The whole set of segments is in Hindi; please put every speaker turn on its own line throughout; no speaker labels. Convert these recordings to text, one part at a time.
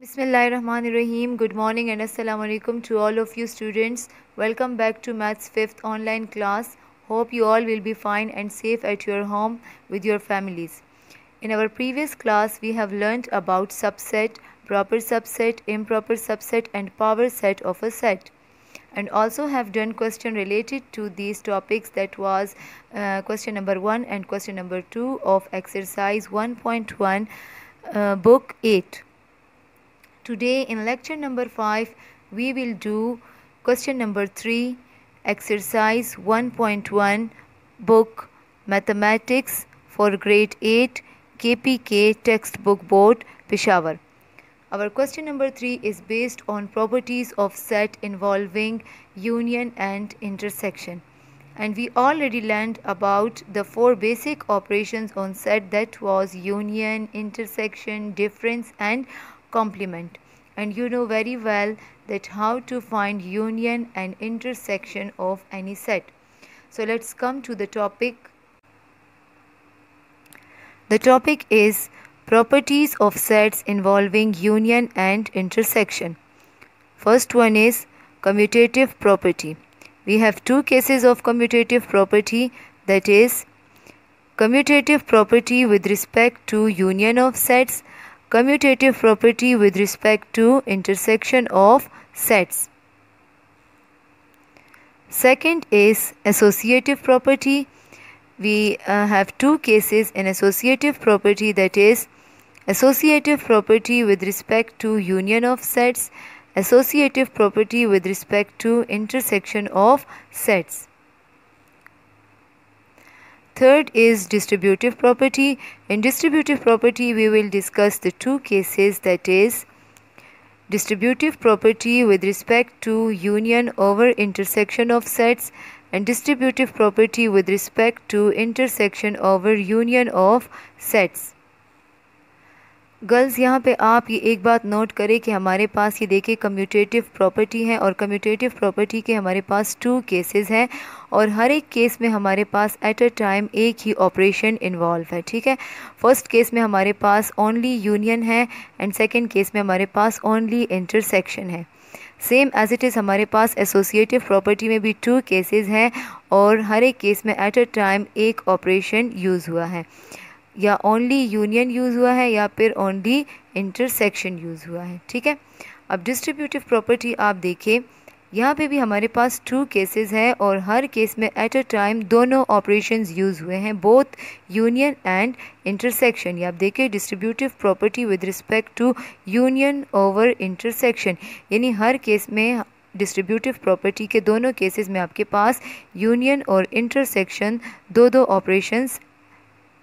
Bismillahirrahmanirrahim. Good morning and assalamu alaikum to all of you students. Welcome back to Maths 5th online class. Hope you all will be fine and safe at your home with your families. In our previous class, we have learnt about subset, proper subset, improper subset and power set of a set. And also have done question related to these topics that was uh, question number 1 and question number 2 of exercise 1.1 uh, book 8. Today in lecture number 5 we will do question number 3 exercise 1.1 book mathematics for grade 8 KPK textbook board Peshawar. Our question number 3 is based on properties of set involving union and intersection. And we already learned about the four basic operations on set that was union, intersection, difference and complement and you know very well that how to find union and intersection of any set. So let's come to the topic. The topic is properties of sets involving union and intersection. First one is commutative property. We have two cases of commutative property that is commutative property with respect to union of sets commutative property with respect to intersection of sets. Second is associative property. We uh, have two cases in associative property that is associative property with respect to union of sets, associative property with respect to intersection of sets. Third is distributive property. In distributive property, we will discuss the two cases that is distributive property with respect to union over intersection of sets and distributive property with respect to intersection over union of sets. Girls यहाँ पे आप ये एक बात नोट करें कि हमारे पास ये देखिए कम्यूटेटिव प्रॉपर्टी है और कम्यूटेटिव प्रॉपर्टी के हमारे पास टू केसेस हैं और हर एक केस में हमारे पास एट अ टाइम एक ही ऑपरेशन इन्वॉल्व है, ठीक है? फ़र्स्ट केस में हमारे पास ओनली यूनियन है एंड सेकेंड केस में हमारे पास ओनली इंटरसेक्शन है। सेम एज इट इज़ हमारे पास एसोसिएटिव प्रॉपर्टी में भी टू केसेस हैं और हर एक केस में एट अ टाइम एक ऑपरेशन यूज़ हुआ है। या ओनली यूनियन यूज़ हुआ है या फिर ओनली इंटरसेक्शन यूज़ हुआ है, ठीक है? अब डिस्ट्रीब्यूटिव प्रॉपर्टी आप देखें यहाँ पे भी हमारे पास टू केसेस हैं और हर केस में एट अ टाइम दोनों ऑपरेशंस यूज़ हुए हैं बोथ यूनियन एंड इंटरसेक्शन या आप देखिए distributive property with respect to union over intersection यानी हर केस में डिस्ट्रीब्यूटिव प्रॉपर्टी के दोनों केसेस में आपके पास यूनियन और इंटरसेक्शन दो दो ऑपरेशंस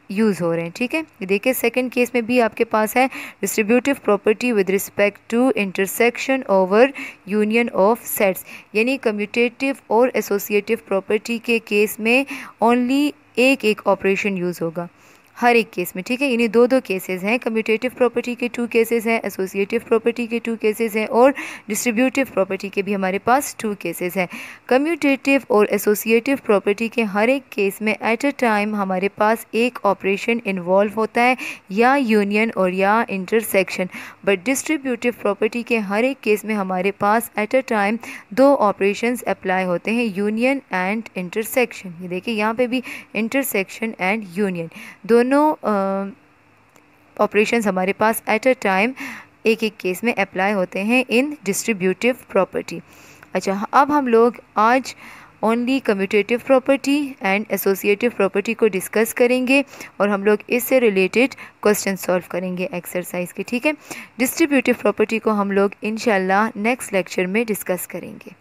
यूज़ हो रहे हैं, ठीक है? देखिए सेकंड केस में भी आपके पास है distributive property with respect to intersection over union of sets यानी कम्यूटेटिव और एसोसिएटिव प्रॉपर्टी के केस में ओनली एक एक ऑपरेशन यूज़ होगा। हर एक केस में, ठीक है? यानी दो दो केसेस हैं कम्यूटेटिव प्रॉपर्टी के टू केसेस हैं एसोसिएटिव प्रॉपर्टी के टू केसेस हैं और डिस्ट्रीब्यूटिव प्रॉपर्टी के भी हमारे पास टू केसेस हैं। कम्यूटेटिव और एसोसिएटिव प्रॉपर्टी के हर एक केस में एट अ टाइम हमारे पास एक ऑपरेशन इन्वॉल्व होता है, या यूनियन और या इंटरसेक्शन बट डिस्ट्रीब्यूटिव प्रॉपर्टी के हर एक केस में हमारे पास एट अ टाइम दो ऑपरेशन अप्लाई होते हैं यूनियन एंड इंटरसेक्शन ये देखिए, यहाँ पे भी इंटरसेक्शन एंड यूनियन दोनों दोनों ऑपरेशंस हमारे पास एट अ टाइम एक एक केस में अप्लाई होते हैं इन डिस्ट्रीब्यूटिव प्रॉपर्टी अच्छा अब हम लोग आज only commutative property and associative property को डिस्कस करेंगे और हम लोग इससे रिलेटेड क्वेश्चन सॉल्व करेंगे एक्सरसाइज के, ठीक है? डिस्ट्रीब्यूटिव प्रॉपर्टी को हम लोग इनशाला नेक्स्ट लेक्चर में डिस्कस करेंगे।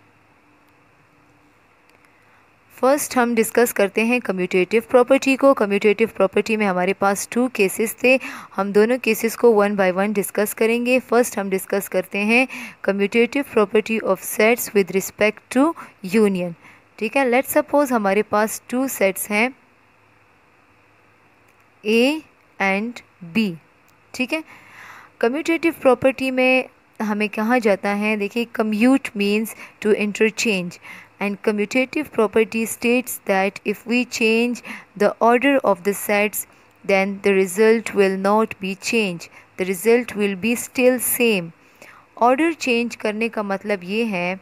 फ़र्स्ट हम डिस्कस करते हैं कम्यूटेटिव प्रॉपर्टी को। कम्यूटेटिव प्रॉपर्टी में हमारे पास टू केसेस थे। हम दोनों केसेस को वन बाय वन डिस्कस करेंगे। फ़र्स्ट हम डिस्कस करते हैं commutative property of sets with respect to union ठीक है? लेट्स सपोज़ हमारे पास टू सेट्स हैं। ए एंड बी ठीक है? कम्यूटेटिव प्रॉपर्टी में हमें कहा जाता है? देखिए commute means to interchange and commutative property states that if we change the order of the sets then the result will not be changed the result will be still same order change करने का मतलब ये है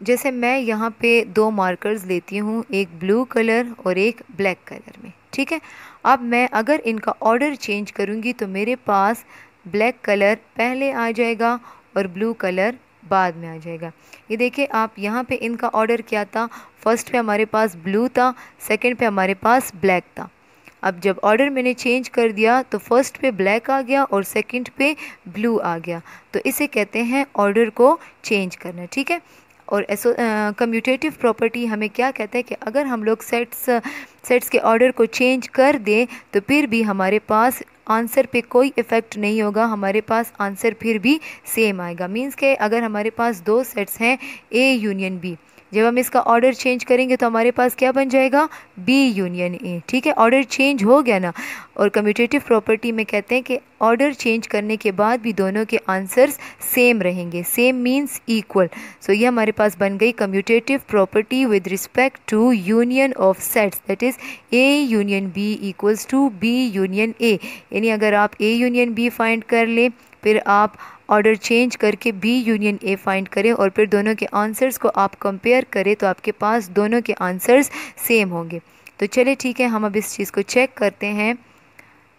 जैसे मैं यहाँ पे दो मार्कर्स लेती हूँ एक ब्लू कलर और एक ब्लैक कलर में ठीक है अब मैं अगर इनका ऑर्डर चेंज करूँगी तो मेरे पास ब्लैक कलर पहले आ जाएगा और ब्लू कलर बाद में आ जाएगा। ये देखिए, आप यहाँ पे इनका ऑर्डर क्या था? फ़र्स्ट पे हमारे पास ब्लू था सेकंड पे हमारे पास ब्लैक था। अब जब ऑर्डर मैंने चेंज कर दिया तो फ़र्स्ट पे ब्लैक आ गया और सेकंड पे ब्लू आ गया। तो इसे कहते हैं ऑर्डर को चेंज करना, ठीक है? और एसो कम्यूटेटिव प्रॉपर्टी हमें क्या कहता है कि अगर हम लोग सेट्स सेट्स के ऑर्डर को चेंज कर दें तो फिर भी हमारे पास आंसर पे कोई इफ़ेक्ट नहीं होगा, हमारे पास आंसर फिर भी सेम आएगा। मींस के अगर हमारे पास दो सेट्स हैं ए यूनियन बी जब हम इसका ऑर्डर चेंज करेंगे तो हमारे पास क्या बन जाएगा? बी यूनियन ए ठीक है? ऑर्डर चेंज हो गया ना? और कम्यूटेटिव प्रॉपर्टी में कहते हैं कि ऑर्डर चेंज करने के बाद भी दोनों के आंसर्स सेम रहेंगे। सेम मींस इक्वल सो ये हमारे पास बन गई commutative property with respect to union of sets that is A union B equals to B union A यानी अगर आप ए यूनियन बी फाइंड कर लें, फिर आप ऑर्डर चेंज करके बी यूनियन ए फाइंड करें और फिर दोनों के आंसर्स को आप कंपेयर करें तो आपके पास दोनों के आंसर्स सेम होंगे। तो चलिए ठीक है, हम अब इस चीज़ को चेक करते हैं।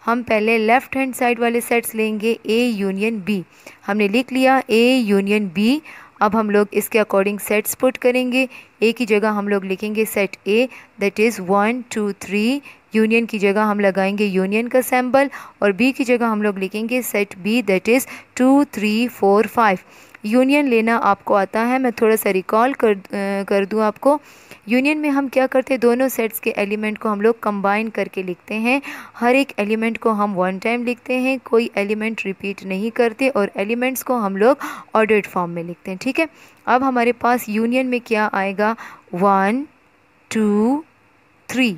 हम पहले लेफ़्ट हैंड साइड वाले सेट्स लेंगे, ए यूनियन बी। हमने लिख लिया ए यूनियन बी अब हम लोग इसके अकॉर्डिंग सेट्स पुट करेंगे। ए की जगह हम लोग लिखेंगे set A that is one two three union की जगह हम लगाएँगे यूनियन का सैंपल और बी की जगह हम लोग लिखेंगे set B that is two three four five union लेना आपको आता है। मैं थोड़ा सा रिकॉल कर कर दूँ आपको। यूनियन में हम क्या करते हैं? दोनों सेट्स के एलिमेंट को हम लोग कंबाइन करके लिखते हैं। हर एक एलिमेंट को हम वन टाइम लिखते हैं। कोई एलिमेंट रिपीट नहीं करते और एलिमेंट्स को हम लोग ऑर्डर्ड फॉर्म में लिखते हैं। ठीक है? अब हमारे पास यूनियन में क्या आएगा? वन टू थ्री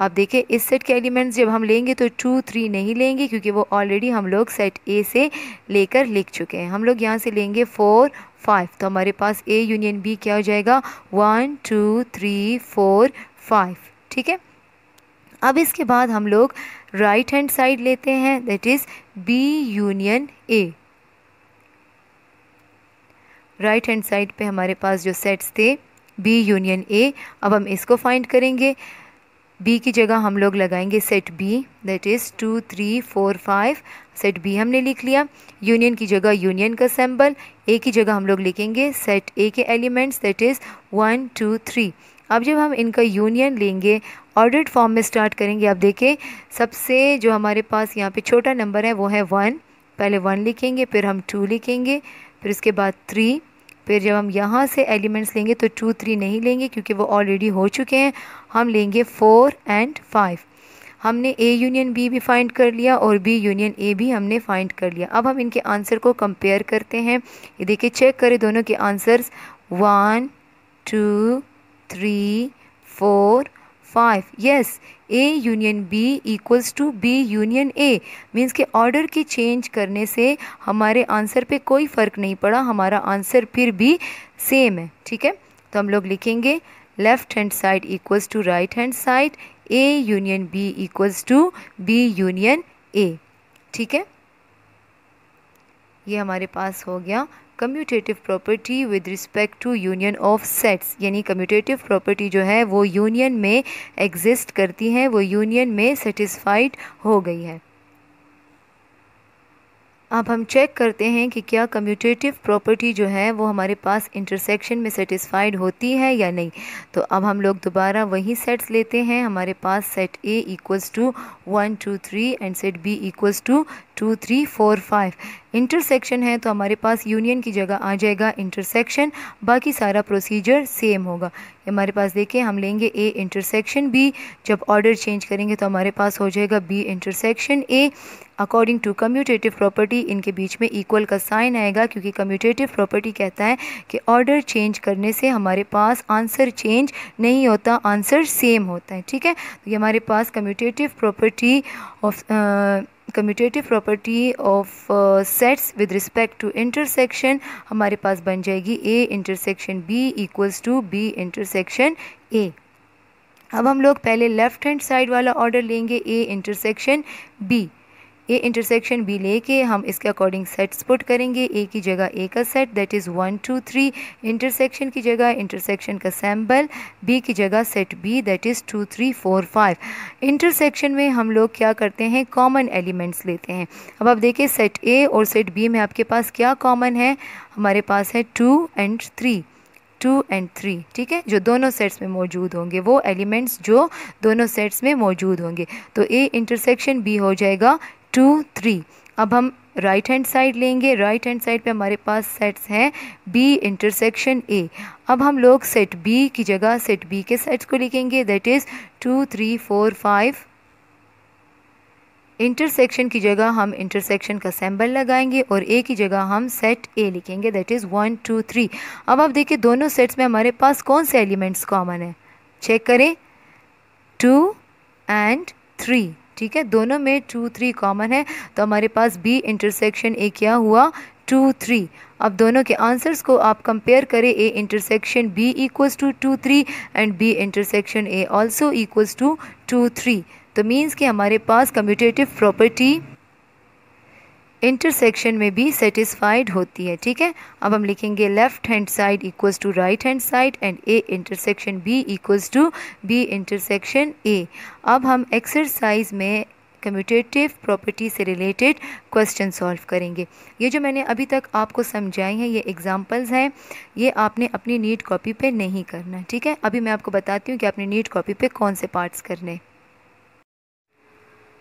अब देखिए, इस सेट के एलिमेंट्स जब हम लेंगे तो टू थ्री नहीं लेंगे क्योंकि वो ऑलरेडी हम लोग सेट ए से लेकर लिख चुके हैं। हम लोग यहाँ से लेंगे फोर फाइव तो हमारे पास ए यूनियन बी क्या हो जाएगा? One two three four five ठीक है? अब इसके बाद हम लोग राइट हैंड साइड लेते हैं that is B union A right hand side पे हमारे पास जो सेट्स थे बी यूनियन ए अब हम इसको फाइंड करेंगे। बी की जगह हम लोग लगाएँगे set B that is two three four five set B हमने लिख लिया। यूनियन की जगह यूनियन का सैम्बल ए की जगह हम लोग लिखेंगे सेट ए के elements that is one two three अब जब हम इनका यूनियन लेंगे ऑर्डर्ड फॉर्म में स्टार्ट करेंगे अब देखें सबसे जो हमारे पास यहाँ पे छोटा नंबर है, वो है वन पहले वन लिखेंगे, फिर हम टू लिखेंगे, फिर उसके बाद थ्री फिर जब हम यहाँ से एलिमेंट्स लेंगे तो टू थ्री नहीं लेंगे क्योंकि वो ऑलरेडी हो चुके हैं। हम लेंगे फोर एंड फाइव हमने ए यूनियन बी भी फाइंड कर लिया और बी यूनियन ए भी हमने फाइंड कर लिया। अब हम इनके आंसर को कंपेयर करते हैं। ये देखिए चेक करें दोनों के answers one two three four five yes A union B equals to B union A means के ऑर्डर की चेंज करने से हमारे आंसर पे कोई फ़र्क नहीं पड़ा, हमारा आंसर फिर भी सेम है, ठीक है? तो हम लोग लिखेंगे left hand side equals to right hand side A union B equals to B union A ठीक है? ये हमारे पास हो गया commutative property with respect to union of sets यानी कम्यूटेटिव प्रॉपर्टी जो है, वो यूनियन में एग्जिस्ट करती है, वो यूनियन में सेटिस्फाइड हो गई है। अब हम चेक करते हैं कि क्या कम्यूटेटिव प्रॉपर्टी जो है, वो हमारे पास इंटरसेक्शन में सेटिस्फाइड होती है या नहीं। तो अब हम लोग दोबारा वही सेट्स लेते हैं। हमारे पास set A equals to one two three and set B equals to two three four five intersection है तो हमारे पास यूनियन की जगह आ जाएगा, इंटरसेक्शन। बाकी सारा प्रोसीजर सेम होगा। हमारे पास देखिए, हम लेंगे ए, इंटरसेक्शन, बी, जब ऑर्डर चेंज करेंगे तो हमारे पास हो जाएगा B, intersection, A. According to commutative property, इनके बीच में इक्वल का साइन आएगा, क्योंकि कम्यूटेटिव प्रॉपर्टी कहता है कि ऑर्डर चेंज करने से हमारे पास आंसर चेंज नहीं होता, आंसर सेम होता है, ठीक है? तो ये हमारे पास commutative property of commutative property of sets with respect to intersection हमारे पास बन जाएगी A intersection B equals to B intersection A अब हम लोग पहले लेफ़्ट हैंड साइड वाला ऑर्डर लेंगे A intersection B A intersection B लेके हम इसके अकॉर्डिंग सेट्स पुट करेंगे। ए की जगह ए का set that is one two three intersection की जगह इंटरसेक्शन का सैम्बल बी की जगह set B that is two three four five intersection में हम लोग क्या करते हैं? कॉमन एलिमेंट्स लेते हैं। अब आप देखिए सेट ए और सेट बी में आपके पास क्या कॉमन है? हमारे पास है two and three two and three ठीक है? जो दोनों सेट्स में मौजूद होंगे, वो एलिमेंट्स जो दोनों सेट्स में मौजूद होंगे। तो ए इंटरसेक्शन बी हो जाएगा टू थ्री अब हम राइट हैंड साइड लेंगे. राइट हैंड साइड पे हमारे पास सेट्स हैं बी इंटरसेक्शन ए अब हम लोग सेट बी की जगह सेट बी के सेट्स को लिखेंगे. That is two three four five intersection की जगह हम इंटरसेक्शन का सैम्बल लगाएँगे और ए की जगह हम सेट ए लिखेंगे. That is one two three अब आप देखिए दोनों सेट्स में हमारे पास कौन से एलिमेंट्स कॉमन है? चेक करें. टू एंड थ्री ठीक है? दोनों में टू थ्री कॉमन है। तो हमारे पास बी इंटरसेक्शन ए क्या हुआ? टू थ्री अब दोनों के आंसर्स को आप कंपेयर करें। A intersection B equals to two three and B intersection A also equals to two three तो मीन्स कि हमारे पास कम्यूटेटिव प्रॉपर्टी इंटरसेक्शन में भी सेटिस्फाइड होती है, ठीक है? अब हम लिखेंगे left hand side equals to right hand side and A intersection B equals to B intersection A अब हम एक्सरसाइज में कम्यूटेटिव प्रॉपर्टी से रिलेटेड क्वेश्चन सॉल्व करेंगे। ये जो मैंने अभी तक आपको समझाई हैं, ये एग्जांपल्स हैं, ये आपने अपनी नीट कॉपी पे नहीं करना, ठीक है? अभी मैं आपको बताती हूँ कि आपने नीट कॉपी पे कौन से पार्ट्स करने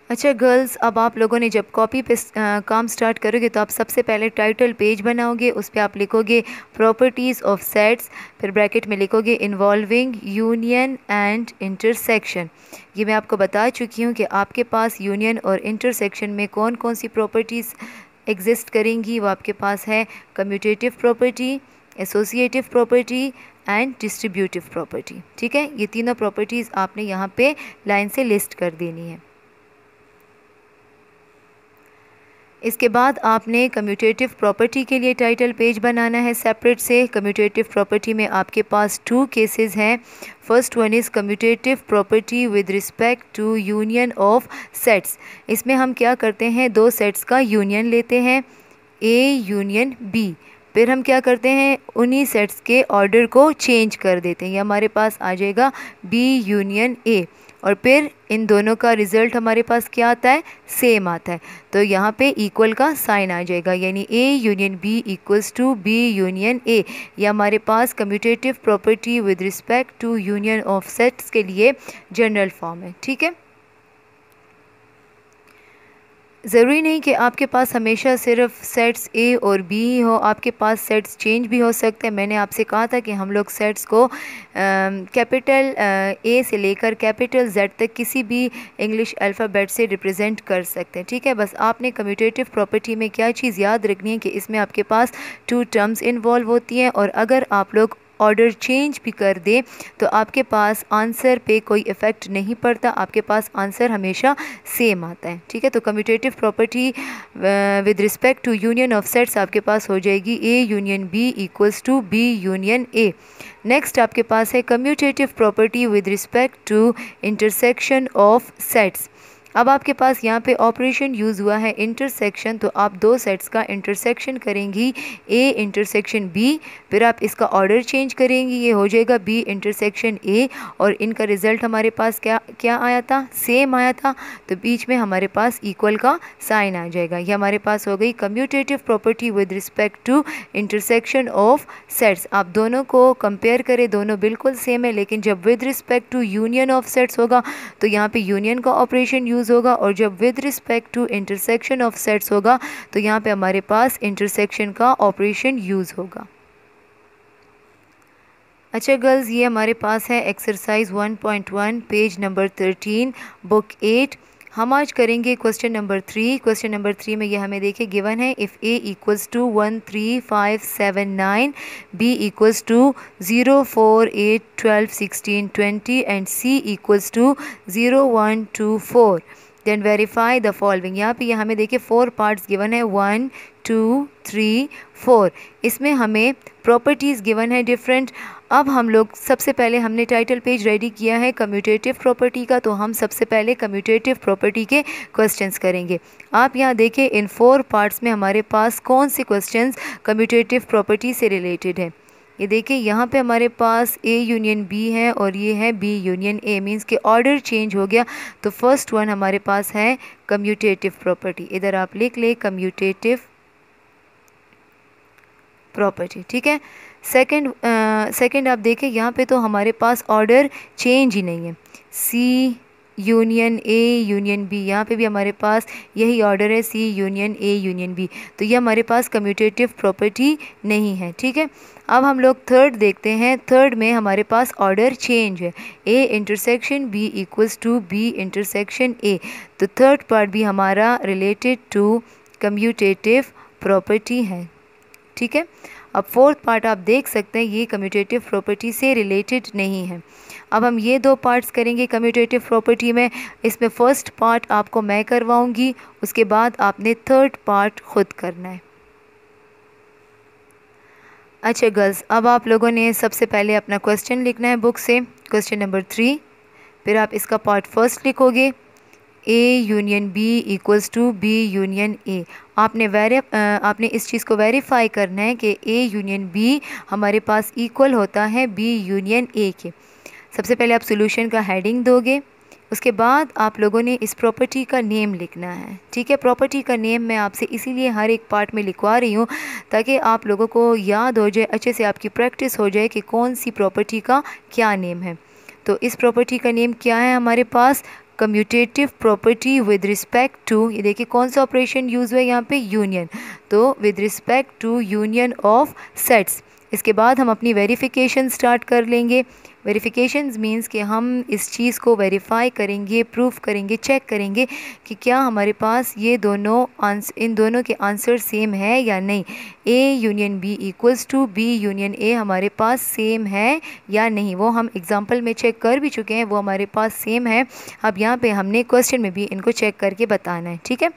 अच्छा गर्ल्स अब आप लोगों ने जब कॉपी पे काम स्टार्ट करोगे तो आप सबसे पहले टाइटल पेज बनाओगे, उस पर आप लिखोगे प्रॉपर्टीज़ ऑफ़ सेट्स फिर ब्रैकेट में लिखोगे इन्वॉल्विंग यूनियन एंड इंटरसेक्शन ये मैं आपको बता चुकी हूँ कि आपके पास यूनियन और इंटरसेक्शन में कौन कौन सी प्रॉपर्टीज़ एग्जिस्ट करेंगी। वो आपके पास है commutative property associative property and distributive property ठीक है? ये तीनों प्रॉपर्टीज़ आपने यहाँ पे लाइन से लिस्ट कर देनी है। इसके बाद आपने कम्यूटेटिव प्रॉपर्टी के लिए टाइटल पेज बनाना है सेपरेट से। कम्यूटेटिव प्रॉपर्टी में आपके पास टू केसेस हैं। First one is commutative property with respect to union of sets इसमें हम क्या करते हैं? दो सेट्स का यूनियन लेते हैं। ए यूनियन बी फिर हम क्या करते हैं? उन्हीं सेट्स के ऑर्डर को चेंज कर देते हैं। ये हमारे पास आ जाएगा बी यूनियन ए और फिर इन दोनों का रिज़ल्ट हमारे पास क्या आता है? सेम आता है। तो यहाँ पे इक्वल का साइन आ जाएगा, यानी A union B equals to B union A ये हमारे पास commutative property with respect to union of sets के लिए जनरल फॉर्म है, ठीक है? ज़रूरी नहीं कि आपके पास हमेशा सिर्फ़ सेट्स ए और बी ही हो, आपके पास सेट्स चेंज भी हो सकते हैं। मैंने आपसे कहा था कि हम लोग सेट्स को कैपिटल ए से लेकर कैपिटल जेड तक किसी भी इंग्लिश अल्फ़ाबेट से रिप्रेजेंट कर सकते हैं। ठीक है? बस आपने कम्यूटेटिव प्रॉपर्टी में क्या चीज़ याद रखनी है कि इसमें आपके पास टू टर्म्स इन्वॉल्व होती हैं और अगर आप लोग ऑर्डर चेंज भी कर दे तो आपके पास आंसर पे कोई इफ़ेक्ट नहीं पड़ता। आपके पास आंसर हमेशा सेम आता है। ठीक है? तो commutative property with respect to union of sets आपके पास हो जाएगी A union B equals to B union A next आपके पास है commutative property with respect to intersection of sets अब आपके पास यहाँ पे ऑपरेशन यूज़ हुआ है इंटरसेक्शन तो आप दो सेट्स का इंटरसेक्शन करेंगी। ए इंटरसेक्शन बी फिर आप इसका ऑर्डर चेंज करेंगी, ये हो जाएगा बी इंटरसेक्शन ए और इनका रिज़ल्ट हमारे पास क्या क्या आया था? सेम आया था तो बीच में हमारे पास इक्वल का साइन आ जाएगा। ये हमारे पास हो गई commutative property with respect to intersection of sets आप दोनों को कंपेयर करें, दोनों बिल्कुल सेम है, लेकिन जब with respect to union of sets होगा तो यहाँ पे यूनियन का ऑपरेशन यूज़ यूज़ होगा और जब with respect to intersection of sets होगा तो यहाँ पे हमारे पास इंटरसेक्शन का ऑपरेशन यूज़ होगा। अच्छा गर्ल्स ये हमारे पास है एक्सरसाइज 1.1 पेज नंबर 13 बुक 8 हम आज करेंगे question number three question number three में ये हमें देखिए गिवन है if A equals to one three five seven nine B equals to zero four eight twelve sixteen twenty and C equals to zero one two four then verify the following यहाँ पे हमें देखिए फोर पार्ट्स गिवन है. वन टू थ्री फोर इसमें हमें प्रॉपर्टीज़ गिवन है डिफरेंट अब हम लोग सबसे पहले हमने टाइटल पेज रेडी किया है कम्यूटेटिव प्रॉपर्टी का तो हम सबसे पहले कम्यूटेटिव प्रॉपर्टी के क्वेश्चंस करेंगे। आप यहाँ देखें इन फोर पार्ट्स में हमारे पास कौन से क्वेश्चंस कम्यूटेटिव प्रॉपर्टी से रिलेटेड है। ये देखिए, यहाँ पे हमारे पास ए यूनियन बी है और ये है बी यूनियन ए मीन्स के ऑर्डर चेंज हो गया। तो फ़र्स्ट वन हमारे पास है कम्यूटेटिव प्रॉपर्टी इधर आप लिख ले कम्यूटेटिव प्रॉपर्टी ठीक है? सेकंड सेकंड आप देखें यहाँ पे तो हमारे पास ऑर्डर चेंज ही नहीं है। C union A union B यहाँ पे भी हमारे पास यही ऑर्डर है C union A union B तो ये हमारे पास कम्यूटेटिव प्रॉपर्टी नहीं है, ठीक है? अब हम लोग थर्ड देखते हैं। थर्ड में हमारे पास ऑर्डर चेंज है। A intersection B equals to B intersection A तो थर्ड पार्ट भी हमारा रिलेटेड टू कम्यूटेटिव प्रॉपर्टी है। ठीक है? अब फोर्थ पार्ट आप देख सकते हैं, ये कम्यूटेटिव प्रॉपर्टी से रिलेटेड नहीं है। अब हम ये दो पार्ट्स करेंगे कम्यूटेटिव प्रॉपर्टी में। इसमें फ़र्स्ट पार्ट आपको मैं करवाऊँगी, उसके बाद आपने थर्ड पार्ट खुद करना है। अच्छा गर्ल्स अब आप लोगों ने सबसे पहले अपना क्वेश्चन लिखना है बुक से। क्वेश्चन नंबर थ्री फिर आप इसका पार्ट फ़र्स्ट लिखोगे। A union B equals to B union A आपने वेरी आपने इस चीज़ को वेरीफाई करना है कि ए यूनियन बी हमारे पास इक्वल होता है बी यूनियन ए के। सबसे पहले आप सोल्यूशन का हेडिंग दोगे। उसके बाद आप लोगों ने इस प्रॉपर्टी का नेम लिखना है। ठीक है प्रॉपर्टी का नेम मैं आपसे इसीलिए हर एक पार्ट में लिखवा रही हूँ ताकि आप लोगों को याद हो जाए, अच्छे से आपकी प्रैक्टिस हो जाए कि कौन सी प्रॉपर्टी का क्या नेम है। तो इस प्रॉपर्टी का नेम क्या है हमारे पास? Commutative property with respect to ये देखिए कौन सा ऑपरेशन यूज़ हुआ है यहाँ पे? यूनियन तो with respect to union of sets इसके बाद हम अपनी वेरिफिकेशन स्टार्ट कर लेंगे। वेरिफिकेशन मीन्स कि हम इस चीज़ को वेरीफाई करेंगे प्रूफ करेंगे चेक करेंगे कि क्या हमारे पास ये दोनों आंसर इन दोनों के आंसर सेम है या नहीं। A union B equals to B union A हमारे पास सेम है या नहीं। वो हम एग्जांपल में चेक कर भी चुके हैं, वो हमारे पास सेम है। अब यहाँ पे हमने क्वेश्चन में भी इनको चेक करके बताना है, ठीक है?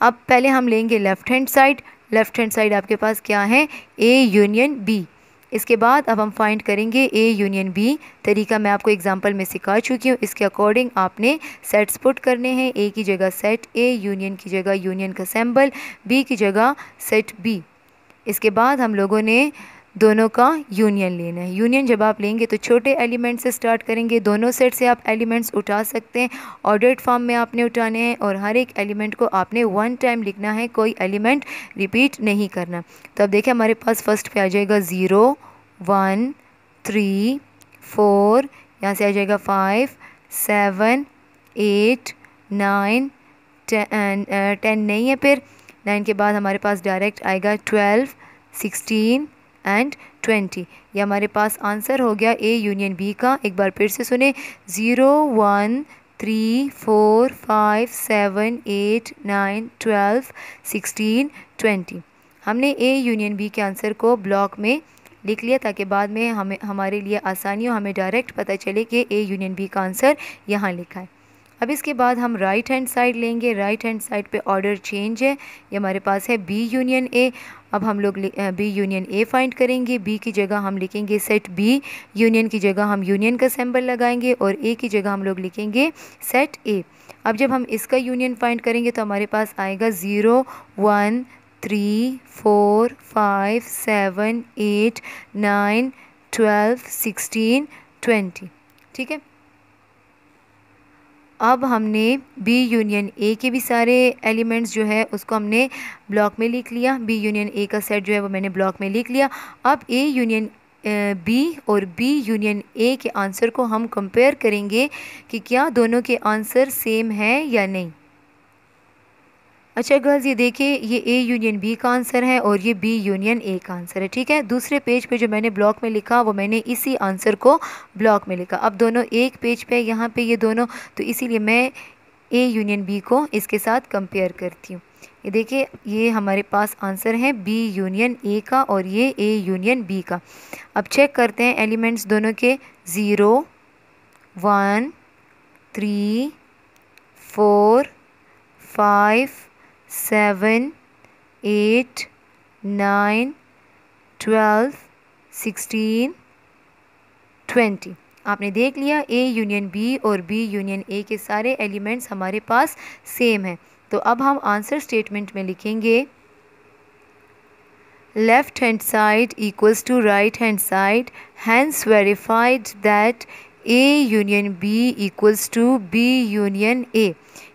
अब पहले हम लेंगे left hand side left hand side आपके पास क्या है? ए यूनियन बी इसके बाद अब हम फाइंड करेंगे ए यूनियन बी तरीका मैं आपको एग्जांपल में सिखा चुकी हूँ। इसके अकॉर्डिंग आपने सेट्स पुट करने हैं। ए की जगह सेट ए यूनियन की जगह यूनियन का सैम्बल बी की जगह सेट बी इसके बाद हम लोगों ने दोनों का यूनियन लेना है। यूनियन जब आप लेंगे तो छोटे एलिमेंट से स्टार्ट करेंगे, दोनों सेट से आप एलिमेंट्स उठा सकते हैं। ऑर्डर्ड फॉर्म में आपने उठाने हैं और हर एक एलिमेंट को आपने वन टाइम लिखना है, कोई एलिमेंट रिपीट नहीं करना। तो अब देखिए हमारे पास फ़र्स्ट पे आ जाएगा ज़ीरो वन थ्री फोर यहाँ से आ जाएगा five seven eight nine ten नहीं है फिर। नाइन के बाद हमारे पास डायरेक्ट आएगा ट्वेल्व सिक्सटीन एंड ट्वेंटी ये हमारे पास आंसर हो गया ए यूनियन बी का। एक बार फिर से सुने। Zero one three four five seven eight nine twelve sixteen twenty हमने ए यूनियन बी के आंसर को ब्लॉक में लिख लिया ताकि बाद में हमें, हमारे लिए आसानी हो, हमें डायरेक्ट पता चले कि ए यूनियन बी का आंसर यहाँ लिखा है। अब इसके बाद हम राइट हैंड साइड लेंगे। राइट हैंड साइड पे ऑर्डर चेंज है। ये हमारे पास है बी यूनियन ए अब हम लोग बी यूनियन ए फाइंड करेंगे। बी की जगह हम लिखेंगे सेट बी यूनियन की जगह हम यूनियन का सैम्बल लगाएँगे और ए की जगह हम लोग लिखेंगे सेट ए अब जब हम इसका यूनियन फाइंड करेंगे तो हमारे पास आएगा zero one three four five seven eight nine twelve sixteen twenty ठीक है? अब हमने बी यूनियन ए के भी सारे एलिमेंट्स जो है, उसको हमने ब्लॉक में लिख लिया। बी यूनियन ए का सेट जो है, वो मैंने ब्लॉक में लिख लिया। अब ए यूनियन बी और बी यूनियन ए के आंसर को हम कंपेयर करेंगे कि क्या दोनों के आंसर सेम हैं या नहीं। अच्छा गर्ल्स, ये देखिए, ये ए यूनियन बी का आंसर है और ये बी यूनियन ए का आंसर है, ठीक है? दूसरे पेज पे जो मैंने ब्लॉक में लिखा, वो मैंने इसी आंसर को ब्लॉक में लिखा। अब दोनों एक पेज पे, यहाँ पे ये दोनों तो इसीलिए मैं ए यूनियन बी को इसके साथ कंपेयर करती हूँ। ये देखिए, ये हमारे पास आंसर है बी यूनियन ए का और ये ए यूनियन बी का। अब चेक करते हैं एलिमेंट्स दोनों के। Zero one three four five seven, eight, nine, twelve, sixteen, twenty. आपने देख लिया ए यूनियन बी और बी यूनियन ए के सारे एलिमेंट्स हमारे पास सेम हैं। तो अब हम आंसर स्टेटमेंट में लिखेंगे। Left hand side equals to right hand side hence verified that A union B equals to B union A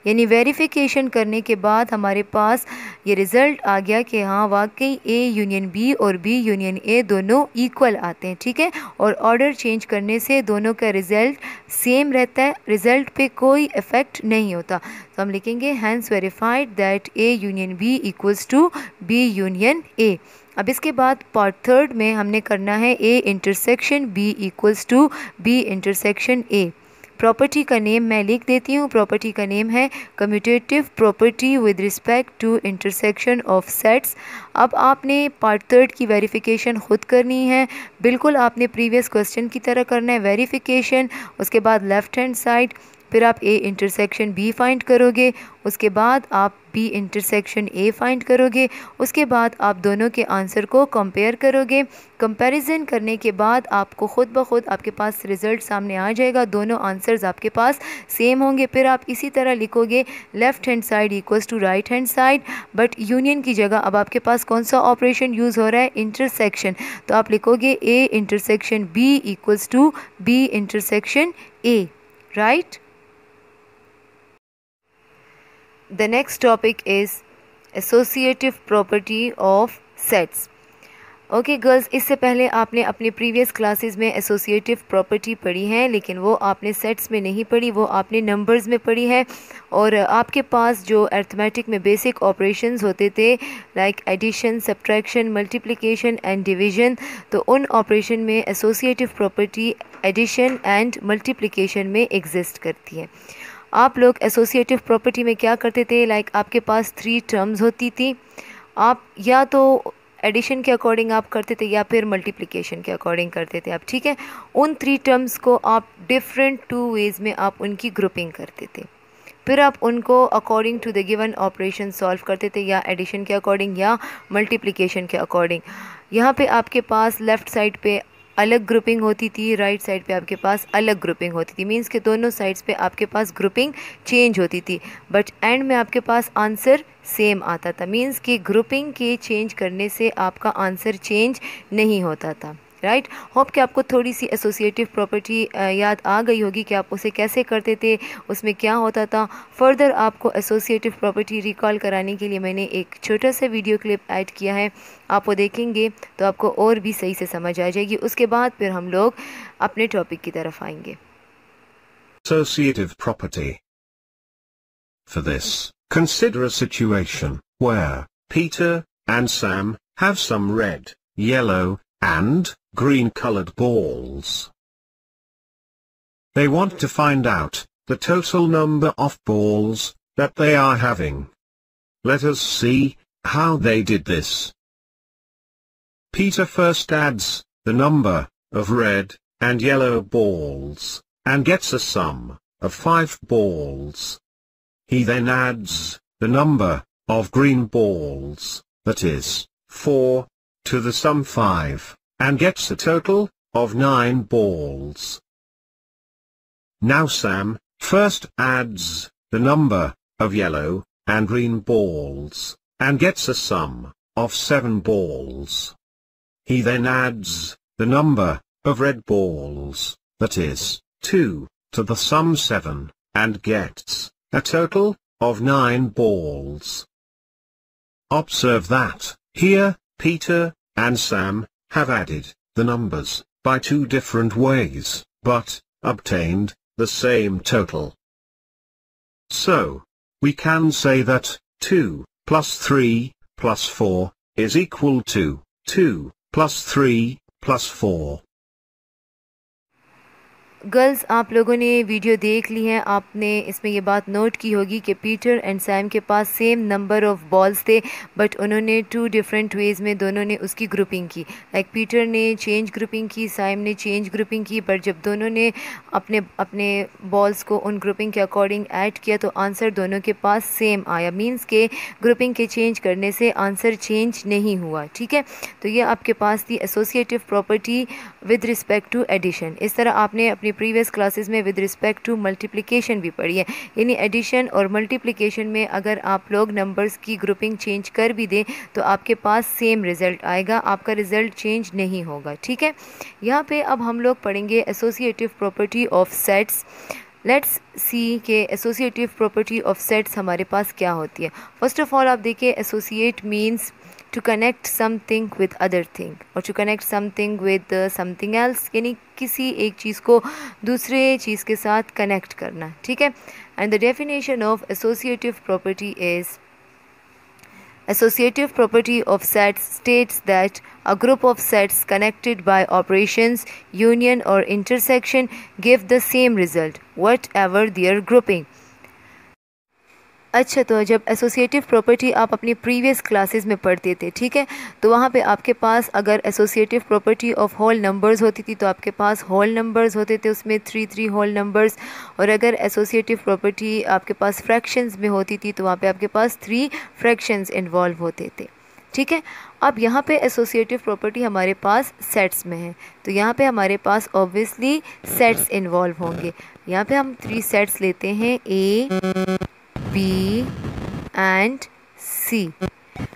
यानी वेरिफिकेशन करने के बाद हमारे पास ये रिज़ल्ट आ गया कि हाँ वाकई ए यूनियन बी और बी यूनियन ए दोनों इक्वल आते हैं, ठीक है? और ऑर्डर चेंज करने से दोनों का रिज़ल्ट सेम रहता है रिज़ल्ट पे कोई इफ़ेक्ट नहीं होता। तो हम लिखेंगे hence verified that A union B equals to B union A अब इसके बाद पार्ट थर्ड में हमने करना है A intersection B equals to B intersection A property का नेम मैं लिख देती हूँ। प्रॉपर्टी का नेम है commutative property with respect to intersection of sets अब आपने पार्ट थर्ड की वेरिफिकेशन खुद करनी है। बिल्कुल आपने प्रीवियस क्वेश्चन की तरह करना है। वेरिफिकेशन उसके बाद लेफ़्ट हैंड साइड फिर आप ए इंटरसेक्शन बी फाइंड करोगे, उसके बाद आप बी इंटरसेक्शन ए फाइंड करोगे, उसके बाद आप दोनों के आंसर को कंपेयर करोगे। कंपैरिजन करने के बाद आपको ख़ुद ब खुद आपके पास रिज़ल्ट सामने आ जाएगा, दोनों आंसर्स आपके पास सेम होंगे। फिर आप इसी तरह लिखोगे left hand side equals to right hand side but union की जगह अब आपके पास कौन सा ऑपरेशन यूज़ हो रहा है? इंटरसेक्शन तो आप लिखोगे A intersection B equals to B intersection A right the next topic is associative property of sets. Okay girls इससे पहले आपने अपने प्रीवियस क्लासेस में एसोसिएटिव प्रॉपर्टी पढ़ी है, लेकिन वो आपने सेट्स में नहीं पढ़ी, वो आपने नंबर्स में पढ़ी है। और आपके पास जो अर्थमेटिक में बेसिक ऑपरेशंस होते थे like addition subtraction multiplication and division तो उन ऑपरेशन में associative property addition and multiplication में एग्जिस्ट करती है। आप लोग एसोसिएटिव प्रॉपर्टी में क्या करते थे? लाइक like, आपके पास थ्री टर्म्स होती थी। आप या तो एडिशन के अकॉर्डिंग आप करते थे या फिर मल्टीप्लिकेशन के अकॉर्डिंग करते थे आप, ठीक है? उन थ्री टर्म्स को आप डिफरेंट टू वेज़ में आप उनकी ग्रुपिंग करते थे। फिर आप उनको according to the given operation solve करते थे, या एडिशन के अकॉर्डिंग या मल्टीप्लिकेशन के अकॉर्डिंग यहाँ पे आपके पास लेफ़्ट साइड पे अलग ग्रुपिंग होती थी राइट साइड पे आपके पास अलग ग्रुपिंग होती थी। मींस के दोनों साइड्स पे आपके पास ग्रुपिंग चेंज होती थी। बट एंड में आपके पास आंसर सेम आता था। मींस कि ग्रुपिंग के चेंज करने से आपका आंसर चेंज नहीं होता था। राइट? होप कि आपको थोड़ी सी एसोसिएटिव प्रॉपर्टी याद आ गई होगी कि आप उसे कैसे करते थे उसमें क्या होता था। फर्दर आपको एसोसिएटिव प्रॉपर्टी रिकॉल कराने के लिए मैंने एक छोटा सा वीडियो क्लिप ऐड किया है आप वो देखेंगे तो आपको और भी सही से समझ आ जाएगी। उसके बाद फिर हम लोग अपने टॉपिक की तरफ़ आएँगे.
For this, consider a situation where Peter and Sam have some red, yellow, and green-colored balls. They want to find out the total number of balls that they are having. Let us see how they did this. Peter first adds the number of red and yellow balls, and gets a sum of 5 balls. He then adds the number of green balls, that is, 4, to the sum 5, and gets a total of 9 balls. Now Sam, first adds the number of yellow and green balls, and gets a sum of 7 balls. He then adds the number of red balls, that is, 2, to the sum 7, and gets a total of 9 balls. Observe that, here, Peter, and Sam, have added, the numbers, by two different ways, but, obtained, the same total. So, we can say that, 2, plus 3, plus 4, is equal to, 2, plus 3, plus 4.
Girls, आप लोगों ने वीडियो देख ली है। आपने इसमें ये बात नोट की होगी कि पीटर एंड सैम के पास सेम नंबर ऑफ़ बॉल्स थे बट उन्होंने टू डिफरेंट वेज़ में दोनों ने उसकी ग्रुपिंग की। लाइक पीटर ने चेंज ग्रुपिंग की, सैम ने चेंज ग्रुपिंग की बट जब दोनों ने अपने अपने बॉल्स को उन ग्रुपिंग के अकॉर्डिंग ऐड किया तो आंसर दोनों के पास सेम आया। मीन्स के ग्रुपिंग के चेंज करने से आंसर चेंज नहीं हुआ, ठीक है? तो ये आपके पास थी associative property with respect to addition इस तरह आपने अपनी प्रीवियस क्लासेस में विद रिस्पेक्ट टू मल्टीप्लिकेशन भी पढ़ी है। यानी एडिशन और मल्टीप्लिकेशन में अगर आप लोग नंबर्स की ग्रुपिंग चेंज कर भी दें तो आपके पास सेम रिज़ल्ट आएगा। आपका रिज़ल्ट चेंज नहीं होगा। ठीक है? यहाँ पे अब हम लोग पढ़ेंगे associative property of sets let's see के एसोसिएटिव प्रॉपर्टी ऑफ़ सेट्स हमारे पास क्या होती है। फ़र्स्ट ऑफ़ ऑल आप देखिए associate means To connect something with other thing और to connect something with something else यानी किसी एक चीज़ को दूसरे चीज़ के साथ कनेक्ट करना ठीक है and the definition of associative property is Associative property of sets states that a group of sets connected by operations, union or intersection give the same result, whatever their grouping. अच्छा तो जब एसोसिएटिव प्रॉपर्टी आप अपनी प्रीवियस क्लासेस में पढ़ते थे, ठीक है? तो वहाँ पे आपके पास अगर associative property of whole numbers होती थी तो आपके पास होल नंबर्स होते थे, उसमें थ्री थ्री होल नंबर्स। और अगर एसोसिएटिव प्रॉपर्टी आपके पास फ्रैक्शंस में होती थी तो वहाँ पे आपके पास थ्री फ्रैक्शंस इन्वॉल्व होते थे, ठीक है? अब यहाँ पे एसोसिएटिव प्रॉपर्टी हमारे पास सेट्स में है तो यहाँ पे हमारे पास ऑब्वियसली सेट्स इन्वॉल्व होंगे। यहाँ पे हम थ्री सेट्स लेते हैं, ए बी एंड सी।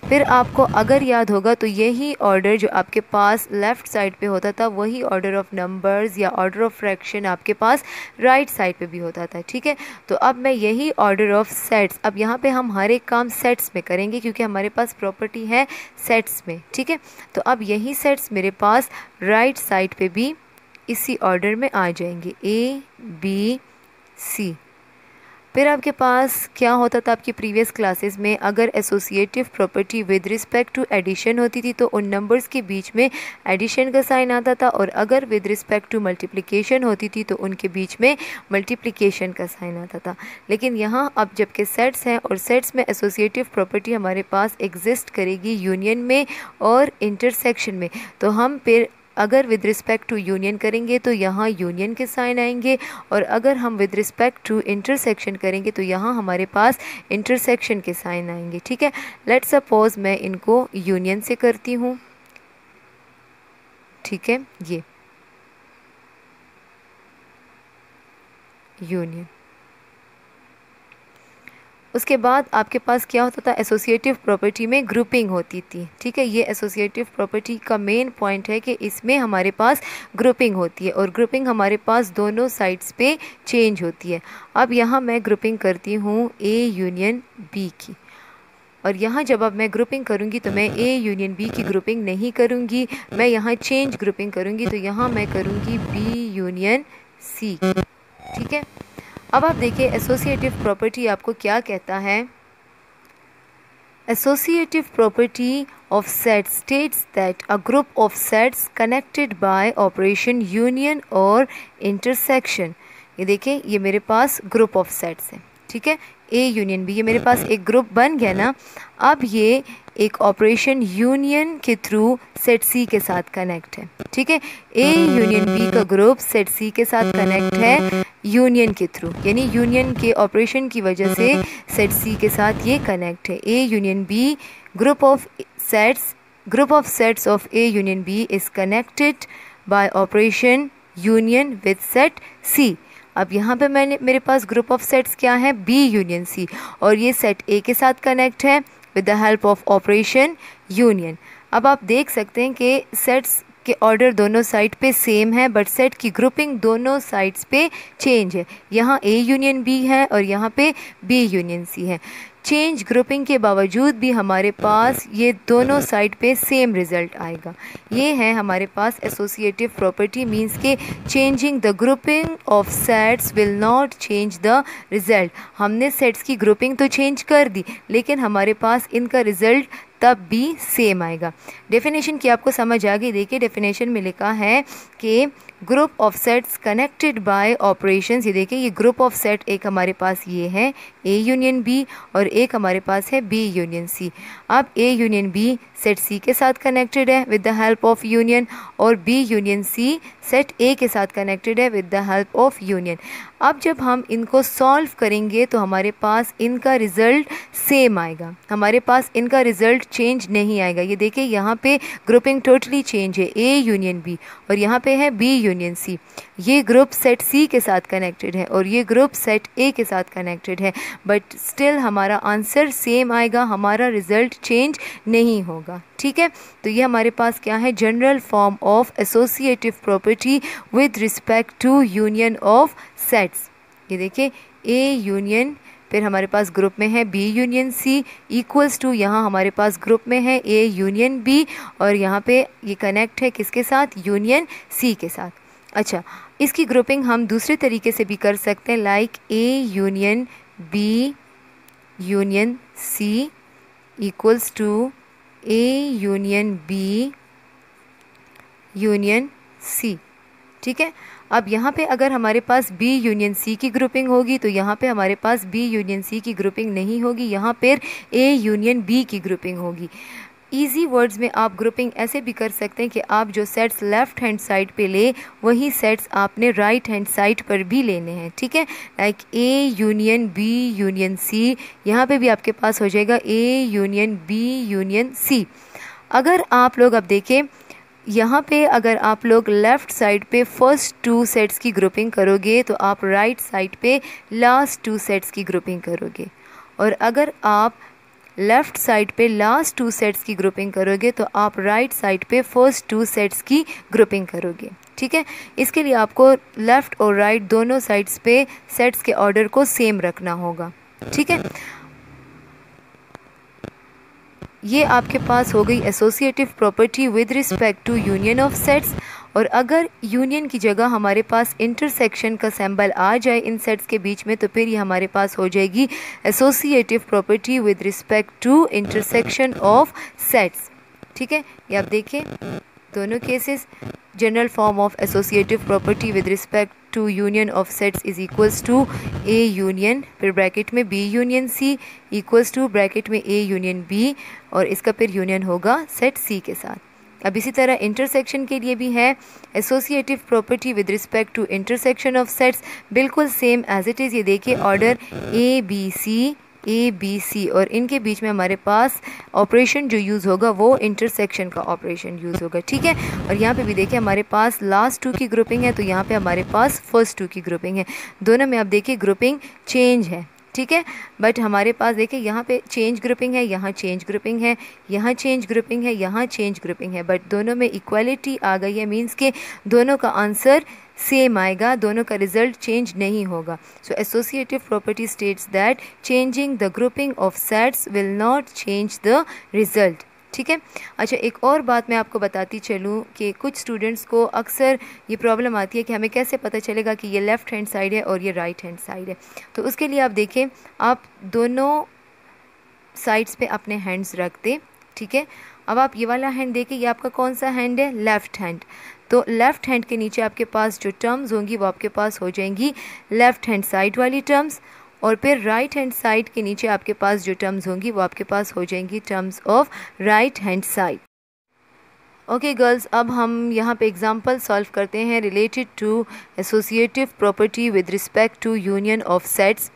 फिर आपको अगर याद होगा तो यही ऑर्डर जो आपके पास लेफ़्ट साइड पे होता था, वही ऑर्डर ऑफ़ नंबर्स या ऑर्डर ऑफ़ फ्रैक्शन आपके पास राइट right साइड पे भी होता था, ठीक है? तो अब मैं यही ऑर्डर ऑफ़ सेट्स अब यहाँ पे हम हर एक काम सेट्स में करेंगे, क्योंकि हमारे पास प्रॉपर्टी है सेट्स में, ठीक है? तो अब यही सेट्स मेरे पास राइट right साइड पर भी इसी ऑर्डर में आ जाएँगे ए बी सी फिर आपके पास क्या होता था आपकी प्रीवियस क्लासेस में? अगर associative property with respect to addition होती थी तो उन नंबर्स के बीच में एडिशन का साइन आता था और अगर विद रिस्पेक्ट टू मल्टीप्लिकेशन होती थी तो उनके बीच में मल्टीप्लिकेशन का साइन आता था। लेकिन यहाँ अब जबकि सेट्स हैं और सेट्स में एसोसिएटिव प्रॉपर्टी हमारे पास एग्जिस्ट करेगी यूनियन में और इंटरसेक्शन में तो हम फिर अगर विद रिस्पेक्ट टू यूनियन करेंगे तो यहाँ यूनियन के साइन आएँगे और अगर हम विद रिस्पेक्ट टू इंटरसेक्शन करेंगे तो यहाँ हमारे पास इंटरसेक्शन के साइन आएँगे, ठीक है? लेट सपोज़ मैं इनको यूनियन से करती हूँ, ठीक है? ये। यूनियन उसके बाद आपके पास क्या होता था? एसोसिएटिव प्रॉपर्टी में ग्रुपिंग होती थी। ठीक है? ये एसोसिएटिव प्रॉपर्टी का मेन पॉइंट है कि इसमें हमारे पास ग्रुपिंग होती है और ग्रुपिंग हमारे पास दोनों साइड्स पे चेंज होती है। अब यहाँ मैं ग्रुपिंग करती हूँ ए यूनियन बी की। और यहाँ जब अब मैं ग्रुपिंग करूँगी तो मैं ए यूनियन बी की ग्रुपिंग नहीं करूँगी। मैं यहाँ चेंज ग्रुपिंग करूँगी तो यहाँ मैं करूँगी बी यूनियन सी ठीक है? अब आप देखिए एसोसिएटिव प्रॉपर्टी आपको क्या कहता है? Associative property of set states that a group of sets connected by operation union और इंटरसेक्शन ये देखिए ये मेरे पास ग्रुप ऑफ़ सेट्स है ठीक है? ए यूनियन बी ये मेरे पास एक ग्रुप बन गया ना? अब ये एक ऑपरेशन यूनियन के थ्रू सेट सी के साथ कनेक्ट है। ठीक है? ए यूनियन बी का ग्रुप सेट सी के साथ कनेक्ट है यूनियन के थ्रू यानी यूनियन के ऑपरेशन की वजह से सेट सी के साथ ये कनेक्ट है। A union B group of sets group of sets of A union B is connected by operation union with set C अब यहाँ पे मैंने, मेरे पास ग्रुप ऑफ़ सेट्स क्या है? बी यूनियन सी और ये सेट ए के साथ कनेक्ट है। With the help of operation union अब आप देख सकते हैं कि सेट्स के ऑर्डर दोनों साइड पे सेम है बट सेट की ग्रुपिंग दोनों साइड्स पे चेंज है। यहाँ ए यूनियन बी है और यहाँ पे बी यूनियन सी है। चेंज ग्रुपिंग के बावजूद भी हमारे पास ये दोनों साइड पे सेम रिज़ल्ट आएगा। ये है हमारे पास एसोसिएटिव प्रॉपर्टी मींस के changing the grouping of sets will not change the result हमने सेट्स की ग्रुपिंग तो चेंज कर दी, लेकिन हमारे पास इनका रिज़ल्ट तब भी सेम आएगा। डेफिनेशन की आपको समझ आ गई। देखिए डेफिनेशन में लिखा है कि group of sets connected by operations ये देखिए, ये ग्रुप ऑफ़ सेट एक हमारे पास ये है ए यूनियन बी और एक हमारे पास है बी यूनियन सी अब A union B set C के साथ कनेक्टेड है with the help of union और B union C set A के साथ कनेक्टेड है with the help of union अब जब हम इनको सॉल्व करेंगे तो हमारे पास इनका रिज़ल्ट सेम आएगा. हमारे पास इनका रिज़ल्ट चेंज नहीं आएगा. ये देखिए, यहाँ पे ग्रुपिंग टोटली चेंज है. ए यूनियन बी और यहाँ पे है बी सी ये ग्रुप सेट सी के साथ कनेक्टेड है और ये ग्रुप सेट ए के साथ कनेक्टेड है बट स्टिल हमारा आंसर सेम आएगा, हमारा रिज़ल्ट चेंज नहीं होगा। ठीक है? तो ये हमारे पास क्या है? General form of associative property with respect to union of sets ये देखिए ए यूनियन फिर हमारे पास ग्रुप में है B union C equals to यहाँ हमारे पास ग्रुप में है ए यूनियन बी, और यहाँ पे ये कनेक्ट है किसके साथ? यूनियन सी के साथ। अच्छा इसकी ग्रुपिंग हम दूसरे तरीके से भी कर सकते हैं like A union B union C equals to A union B union C ठीक है? अब यहाँ पे अगर हमारे पास बी यूनियन सी की ग्रुपिंग होगी तो यहाँ पे हमारे पास बी यूनियन सी की ग्रुपिंग नहीं होगी, यहाँ पर ए यूनियन बी की ग्रुपिंग होगी। ईजी वर्ड्स में आप ग्रुपिंग ऐसे भी कर सकते हैं कि आप जो सेट्स लेफ़्ट हैंड साइड पे ले, वही सेट्स आपने राइट हैंड साइड पर भी लेने हैं, ठीक है? Like A union B union C यहाँ पे भी आपके पास हो जाएगा A union B union C अगर आप लोग अब देखें यहाँ पे अगर आप लोग लेफ़्ट साइड पे फ़र्स्ट टू सेट्स की ग्रुपिंग करोगे तो आप राइट साइड पे लास्ट टू सेट्स की ग्रुपिंग करोगे। और अगर आप लेफ़्ट साइड पे लास्ट टू सेट्स की ग्रुपिंग करोगे तो आप राइट साइड पे फ़र्स्ट टू सेट्स की ग्रुपिंग करोगे। ठीक है? इसके लिए आपको लेफ़्ट और राइट दोनों साइड्स पे सेट्स के ऑर्डर को सेम रखना होगा। ठीक है? ये आपके पास हो गई associative property with respect to union of sets और अगर यूनियन की जगह हमारे पास इंटरसेक्शन का सैम्बल आ जाए इन सेट्स के बीच में तो फिर ये हमारे पास हो जाएगी associative property with respect to intersection of sets ठीक है? ये आप देखिए दोनों cases general form of associative property with respect to union of sets is equals to A union फिर ब्रैकेट में B union C equals to bracket में ए यूनियन बी और इसका फिर यूनियन होगा सेट सी के साथ। अब इसी तरह इंटरसेक्शन के लिए भी है। Associative property with respect to intersection of sets बिल्कुल सेम एज इट इज़ ये देखिए order A B C A B C और इनके बीच में हमारे पास ऑपरेशन जो यूज़ होगा वो इंटरसेक्शन का ऑपरेशन यूज़ होगा, ठीक है? और यहाँ पे भी देखिए हमारे पास लास्ट टू की ग्रुपिंग है तो यहाँ पे हमारे पास फ़र्स्ट टू की ग्रुपिंग है। दोनों में आप देखिए ग्रुपिंग चेंज है, ठीक है? बट हमारे पास देखिए यहाँ पे चेंज ग्रुपिंग है, यहाँ चेंज ग्रुपिंग है, यहाँ चेंज ग्रुपिंग है, यहाँ चेंज ग्रुपिंग है। बट दोनों में इक्वालिटी आ गई है मीन्स के दोनों का आंसर सेम आएगा, दोनों का रिज़ल्ट चेंज नहीं होगा। So associative property states that changing the grouping of sets will not change the result ठीक है? अच्छा एक और बात मैं आपको बताती चलूँ कि कुछ स्टूडेंट्स को अक्सर ये प्रॉब्लम आती है कि हमें कैसे पता चलेगा कि ये लेफ़्ट हैंड साइड है और ये राइट हैंड साइड है। तो उसके लिए आप देखें, आप दोनों साइड्स पे अपने हैंड्स रख दें, ठीक है? अब आप ये वाला हैंड देखें, ये आपका कौन सा हैंड है? लेफ़्ट हैंड तो लेफ़्ट हैंड के नीचे आपके पास जो टर्म्स होंगी, वो आपके पास हो जाएँगी लेफ़्ट हैंड साइड वाली टर्म्स और फिर राइट हैंड साइड के नीचे आपके पास जो टर्म्स होंगी, वो आपके पास हो जाएँगी terms of right hand side okay girls अब हम यहाँ पे एग्जांपल सॉल्व करते हैं related to associative property with respect to union of sets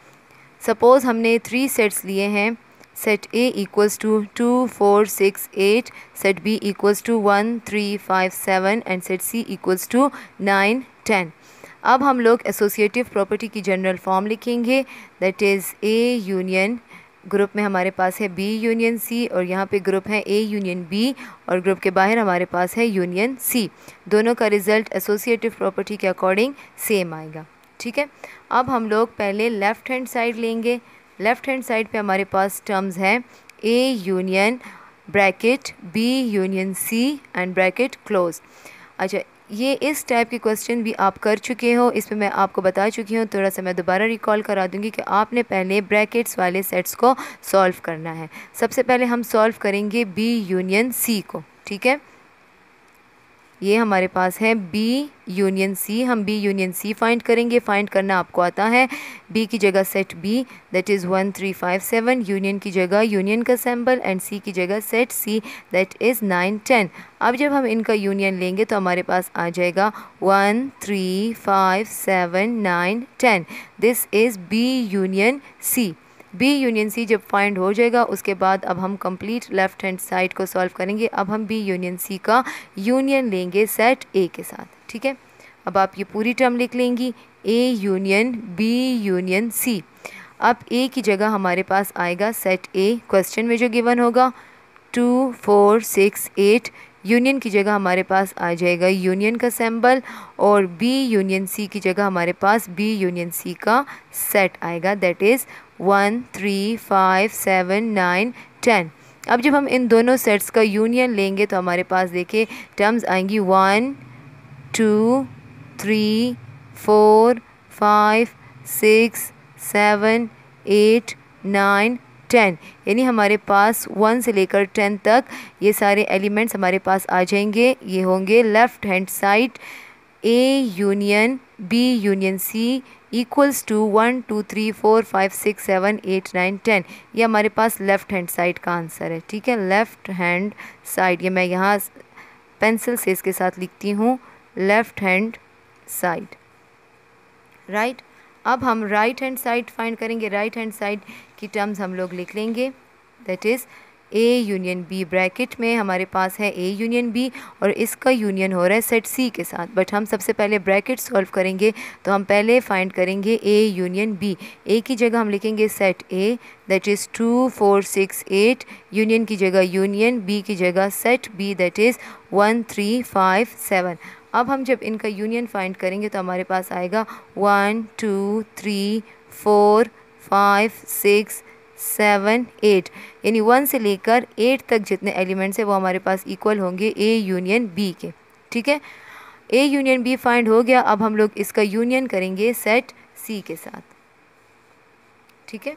suppose हमने थ्री सेट्स लिए हैं. Set A equals to two four six eight set B equals to one three five seven and set C equals to nine ten अब हम लोग एसोसिएटिव प्रॉपर्टी की जनरल फॉर्म लिखेंगे. That is a union group में हमारे पास है बी यूनियन सी और यहाँ पे ग्रुप है ए यूनियन बी और ग्रुप के बाहर हमारे पास है यूनियन सी दोनों का रिज़ल्ट एसोसिएटिव प्रॉपर्टी के अकॉर्डिंग सेम आएगा. ठीक है? अब हम लोग पहले लेफ़्ट हैंड साइड लेंगे. लेफ़्ट हैंड साइड पे हमारे पास टर्म्स हैं A union bracket, B union C and bracket close. अच्छा ये इस टाइप के क्वेश्चन भी आप कर चुके हो। इसमें मैं आपको बता चुकी हूँ। थोड़ा सा मैं दोबारा रिकॉल करा दूँगी कि आपने पहले ब्रैकेट्स वाले सेट्स को सॉल्व करना है। सबसे पहले हम सॉल्व करेंगे बी यूनियन सी को, ठीक है? ये हमारे पास है बी यूनियन सी हम बी यूनियन सी फाइंड करेंगे। फाइंड करना आपको आता है। बी की जगह set B that is one three five seven union की जगह यूनियन का सैम्बल एंड सी की जगह set C that is nine ten अब जब हम इनका यूनियन लेंगे तो हमारे पास आ जाएगा one three five seven nine ten this is B union C B union C जब फाइंड हो जाएगा, उसके बाद अब हम कंप्लीट लेफ़्ट हैंड साइड को सॉल्व करेंगे। अब हम बी यूनियन सी का यूनियन लेंगे सेट ए के साथ, ठीक है? अब आप ये पूरी टर्म लिख लेंगी, A union, B union C. अब ए की जगह हमारे पास आएगा सेट ए, क्वेश्चन में जो गिवन होगा। Two, four, six, eight, union की जगह हमारे पास आ जाएगा यूनियन का सैम्बल और बी यूनियन सी की जगह हमारे पास बी यूनियन सी का सेट आएगा। That is one, three, five, seven, nine, ten. अब जब हम इन दोनों सेट्स का यूनियन लेंगे तो हमारे पास देखिए, टर्म्स आएँगी one, two, three, four, five, six, seven, eight, nine, ten. यानी हमारे पास वन से लेकर टेन तक ये सारे एलिमेंट्स हमारे पास आ जाएँगे। ये होंगे left hand side, A union, B union, C equals to one two three four five six seven eight nine ten ये हमारे पास लेफ़्ट हैंड साइड का आंसर है, ठीक है? लेफ़्ट हैंड साइड ये मैं यहाँ पेंसिल से इसके साथ लिखती हूँ लेफ़्ट हैंड साइड राइट अब हम राइट हैंड साइड फाइंड करेंगे। राइट हैंड साइड की टर्म्स हम लोग लिख लेंगे that is A union B bracket में हमारे पास है ए यूनियन बी और इसका यूनियन हो रहा है सेट सी के साथ। बट हम सबसे पहले ब्रैकेट सॉल्व करेंगे तो हम पहले फाइंड करेंगे ए यूनियन बी ए की जगह हम लिखेंगे set A that is two four six eight union की जगह यूनियन बी की जगह set B that is one three five seven अब हम जब इनका यूनियन फाइंड करेंगे तो हमारे पास आएगा one two three four five six seven, eight. यानी वन से लेकर एट तक जितने एलिमेंट्स हैं वो हमारे पास इक्वल होंगे ए यूनियन बी के। ठीक है? ए यूनियन बी फाइंड हो गया। अब हम लोग इसका यूनियन करेंगे सेट सी के साथ। ठीक है?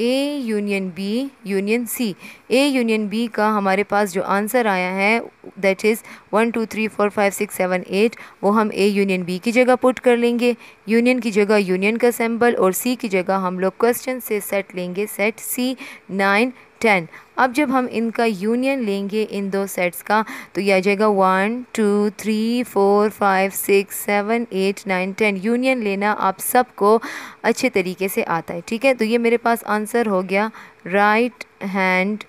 A union B union C A union B का हमारे पास जो आंसर आया है that is one two three four five six seven eight वो हम ए यूनियन बी की जगह पुट कर लेंगे। यूनियन की जगह यूनियन का सैम्बल और सी की जगह हम लोग क्वेश्चन से सेट लेंगे। सेट सी नाइन टेन अब जब हम इनका यूनियन लेंगे इन दो सेट्स का तो यह आ जाएगा one two three four five six seven eight nine ten union लेना आप सबको अच्छे तरीके से आता है, ठीक है? तो ये मेरे पास आंसर हो गया राइट हैंड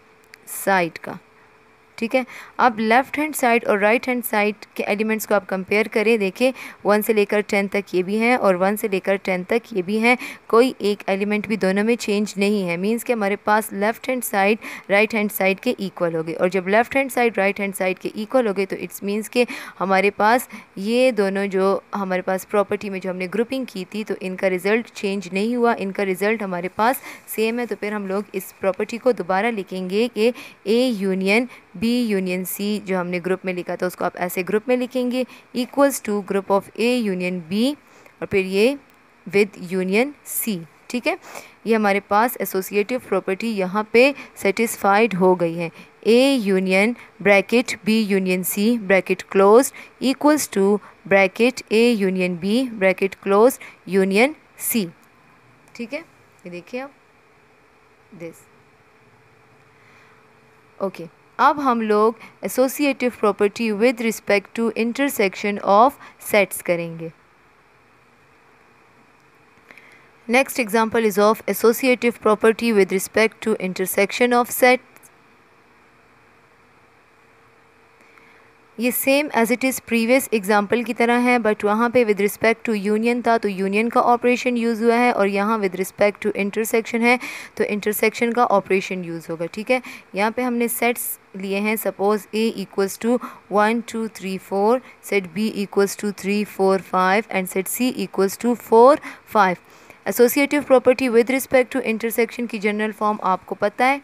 साइड का। ठीक है? अब लेफ़्ट हैंड साइड और राइट हैंड साइड के एलिमेंट्स को आप कंपेयर करें, देखें वन से लेकर टेन तक ये भी हैं और वन से लेकर टेन तक ये भी हैं। कोई एक एलिमेंट भी दोनों में चेंज नहीं है। मीन्स कि हमारे पास left hand side right hand side के इक्वल हो गए। और जब left hand side right hand side के इक्वल हो गए तो इट्स मीन्स के हमारे पास ये दोनों जो हमारे पास प्रॉपर्टी में जो हमने ग्रुपिंग की थी तो इनका रिज़ल्ट चेंज नहीं हुआ। इनका रिज़ल्ट हमारे पास सेम है। तो फिर हम लोग इस प्रॉपर्टी को दोबारा लिखेंगे कि A union B union C जो हमने ग्रुप में लिखा था, उसको आप ऐसे ग्रुप में लिखेंगे equals to group of A union B और फिर ये विद यूनियन सी ठीक है? ये हमारे पास एसोसिएटिव प्रॉपर्टी यहाँ पे सेटिस्फाइड हो गई है। A union bracket B union C bracket close equals to bracket A union B bracket close union C ठीक है? ये देखिए आप दिस ओके okay. अब हम लोग associative property with respect to intersection of sets करेंगे। Next example is of associative property with respect to intersection of set ये same as it is previous example की तरह है बट वहाँ पे विद रिस्पेक्ट टू यूनियन था तो यूनियन का ऑपरेशन यूज़ हुआ है और यहाँ विद रिस्पेक्ट टू इंटरसेक्शन है तो इंटरसेक्शन का ऑपरेशन यूज़ होगा, ठीक है? यहाँ पे हमने सेट्स लिए हैं suppose A equals to one two three four set B equals to three four five and set C equals to four five associative property with respect to intersection की जनरल फॉर्म आपको पता है।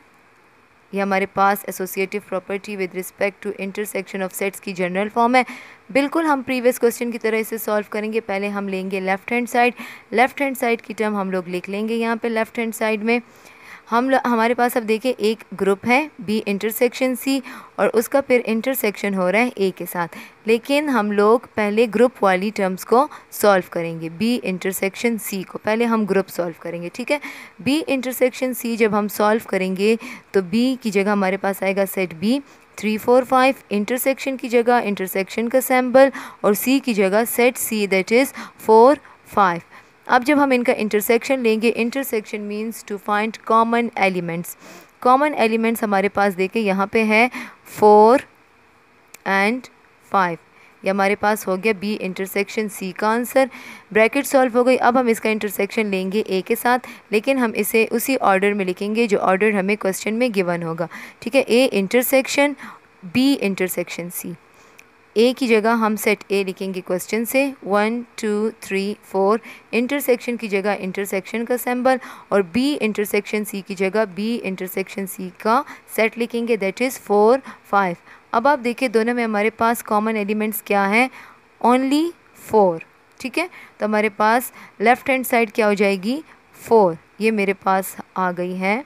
ये हमारे पास associative property with respect to intersection of sets की जनरल फॉर्म है। बिल्कुल हम प्रीवियस क्वेश्चन की तरह इसे सॉल्व करेंगे। पहले हम लेंगे left hand side left hand side की टर्म हम लोग लिख लेंगे यहाँ पे लेफ़्ट हैंड साइड में। हम हमारे पास अब देखिए एक ग्रुप है बी इंटरसेक्शन सी और उसका फिर इंटरसेक्शन हो रहा है ए के साथ। लेकिन हम लोग पहले ग्रुप वाली टर्म्स को सॉल्व करेंगे बी इंटरसेक्शन सी को। पहले हम ग्रुप सॉल्व करेंगे, ठीक है? बी इंटरसेक्शन सी जब हम सॉल्व करेंगे तो बी की जगह हमारे पास आएगा set B three four five intersection की जगह इंटरसेक्शन का सैम्बल और सी की जगह set C that is four five अब जब हम इनका इंटरसेक्शन लेंगे intersection means to find common elements common elements हमारे पास देखें यहाँ पे है फोर एंड फाइव ये हमारे पास हो गया बी इंटरसेक्शन सी का आंसर ब्रैकेट सॉल्व हो गई। अब हम इसका इंटरसेक्शन लेंगे ए के साथ, लेकिन हम इसे उसी ऑर्डर में लिखेंगे, जो ऑर्डर हमें क्वेश्चन में गिवन होगा। ठीक है? A intersection B intersection C A की जगह हम सेट ए लिखेंगे क्वेश्चन से। One two three four intersection की जगह इंटरसेक्शन का सैम्बल और बी इंटरसेक्शन सी की जगह बी इंटरसेक्शन सी का सेट लिखेंगे। दैट इज़ फोर फाइव अब आप देखिए दोनों में हमारे पास कॉमन एलिमेंट्स क्या हैं? ओनली फोर ठीक है? तो हमारे पास लेफ़्ट हैंड साइड क्या हो जाएगी? फोर ये मेरे पास आ गई है।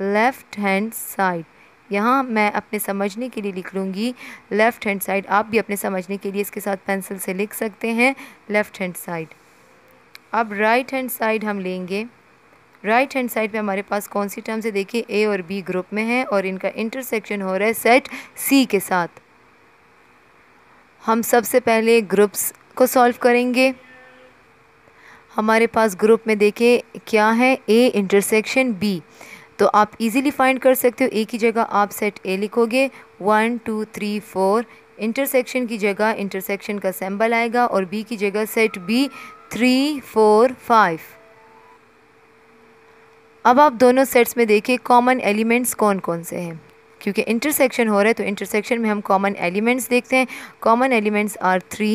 लेफ़्ट हैंड साइड यहाँ मैं अपने समझने के लिए लिख लूँगी। लेफ़्ट हैंड साइड आप भी अपने समझने के लिए इसके साथ पेंसिल से लिख सकते हैं। लेफ़्ट हैंड साइड अब राइट हैंड साइड हम लेंगे। राइट हैंड साइड पे हमारे पास कौन सी टर्म्स है? देखिए ए और बी ग्रुप में है और इनका इंटरसेक्शन हो रहा है सेट सी के साथ। हम सबसे पहले ग्रुप्स को सॉल्व करेंगे। हमारे पास ग्रुप में देखिए, क्या है? ए इंटरसेक्शन बी तो आप इजीली फाइंड कर सकते हो ए की जगह आप सेट ए लिखोगे one two three four intersection की जगह इंटरसेक्शन का सैम्बल आएगा और बी की जगह set B three four five अब आप दोनों सेट्स में देखिए कॉमन एलिमेंट्स कौन कौन से हैं? क्योंकि इंटरसेक्शन हो रहा है तो इंटरसेक्शन में हम कॉमन एलिमेंट्स देखते हैं। Common elements are three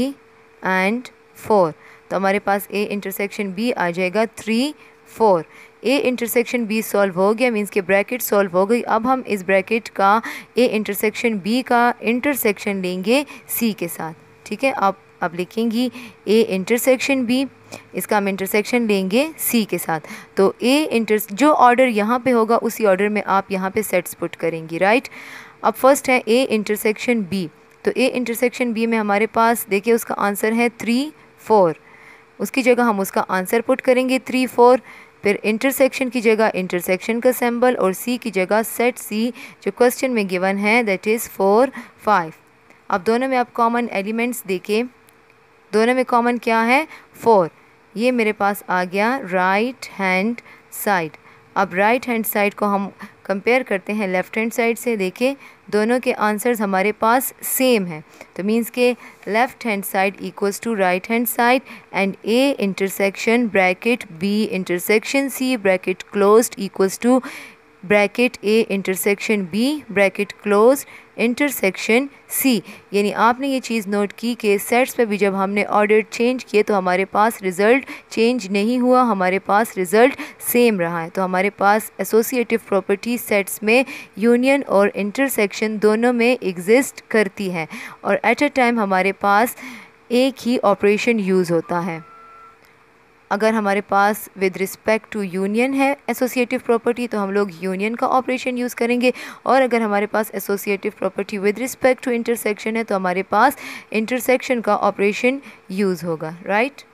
and four तो हमारे पास ए इंटरसेक्शन बी आ जाएगा three four A intersection B solve हो गया मीन्स के ब्रैकेट सॉल्व हो गई। अब हम इस ब्रैकेट का ए इंटरसेक्शन बी का इंटरसेक्शन लेंगे सी के साथ। ठीक है? आप अब लिखेंगी ए इंटरसेक्शन बी इसका हम इंटरसेक्शन लेंगे सी के साथ। तो ए इंटर जो ऑर्डर यहाँ पे होगा, उसी ऑर्डर में आप यहाँ पे सेट्स पुट करेंगी राइट अब फ़र्स्ट है ए इंटरसेक्शन बी तो ए इंटरसेक्शन बी में हमारे पास, देखिए उसका आंसर है थ्री फोर उसकी जगह हम उसका आंसर पुट करेंगे थ्री फोर फिर इंटरसेक्शन की जगह इंटरसेक्शन का सिंबल और सी की जगह सेट सी जो क्वेश्चन में गिवन है दैट इज़ फोर फाइव अब दोनों में आप कॉमन एलिमेंट्स देखें। दोनों में कॉमन क्या है? फोर ये मेरे पास आ गया राइट हैंड साइड अब राइट हैंड साइड को हम कंपेयर करते हैं लेफ़्ट हैंड साइड से देखें दोनों के आंसर्स हमारे पास सेम हैं। तो मींस के left hand side equals to right hand side and A intersection bracket B intersection C bracket closed equals to bracket A, intersection B, bracket close, intersection C. यानी आपने ये चीज़ नोट की कि सेट्स पे भी जब हमने ऑर्डर चेंज किए तो हमारे पास रिज़ल्ट चेंज नहीं हुआ, हमारे पास रिज़ल्ट सेम रहा है। तो हमारे पास एसोसिएटिव प्रॉपर्टी सेट्स में यूनियन और इंटरसेक्शन दोनों में एग्जिस्ट करती है और एट अ टाइम हमारे पास एक ही ऑपरेशन यूज़ होता है। अगर हमारे पास विद रिस्पेक्ट टू यूनियन है एसोसिएटिव प्रॉपर्टी तो हम लोग यूनियन का ऑपरेशन यूज़ करेंगे। और अगर हमारे पास associative property with respect to intersection है तो हमारे पास इंटरसेक्शन का ऑपरेशन यूज़ होगा राइट right?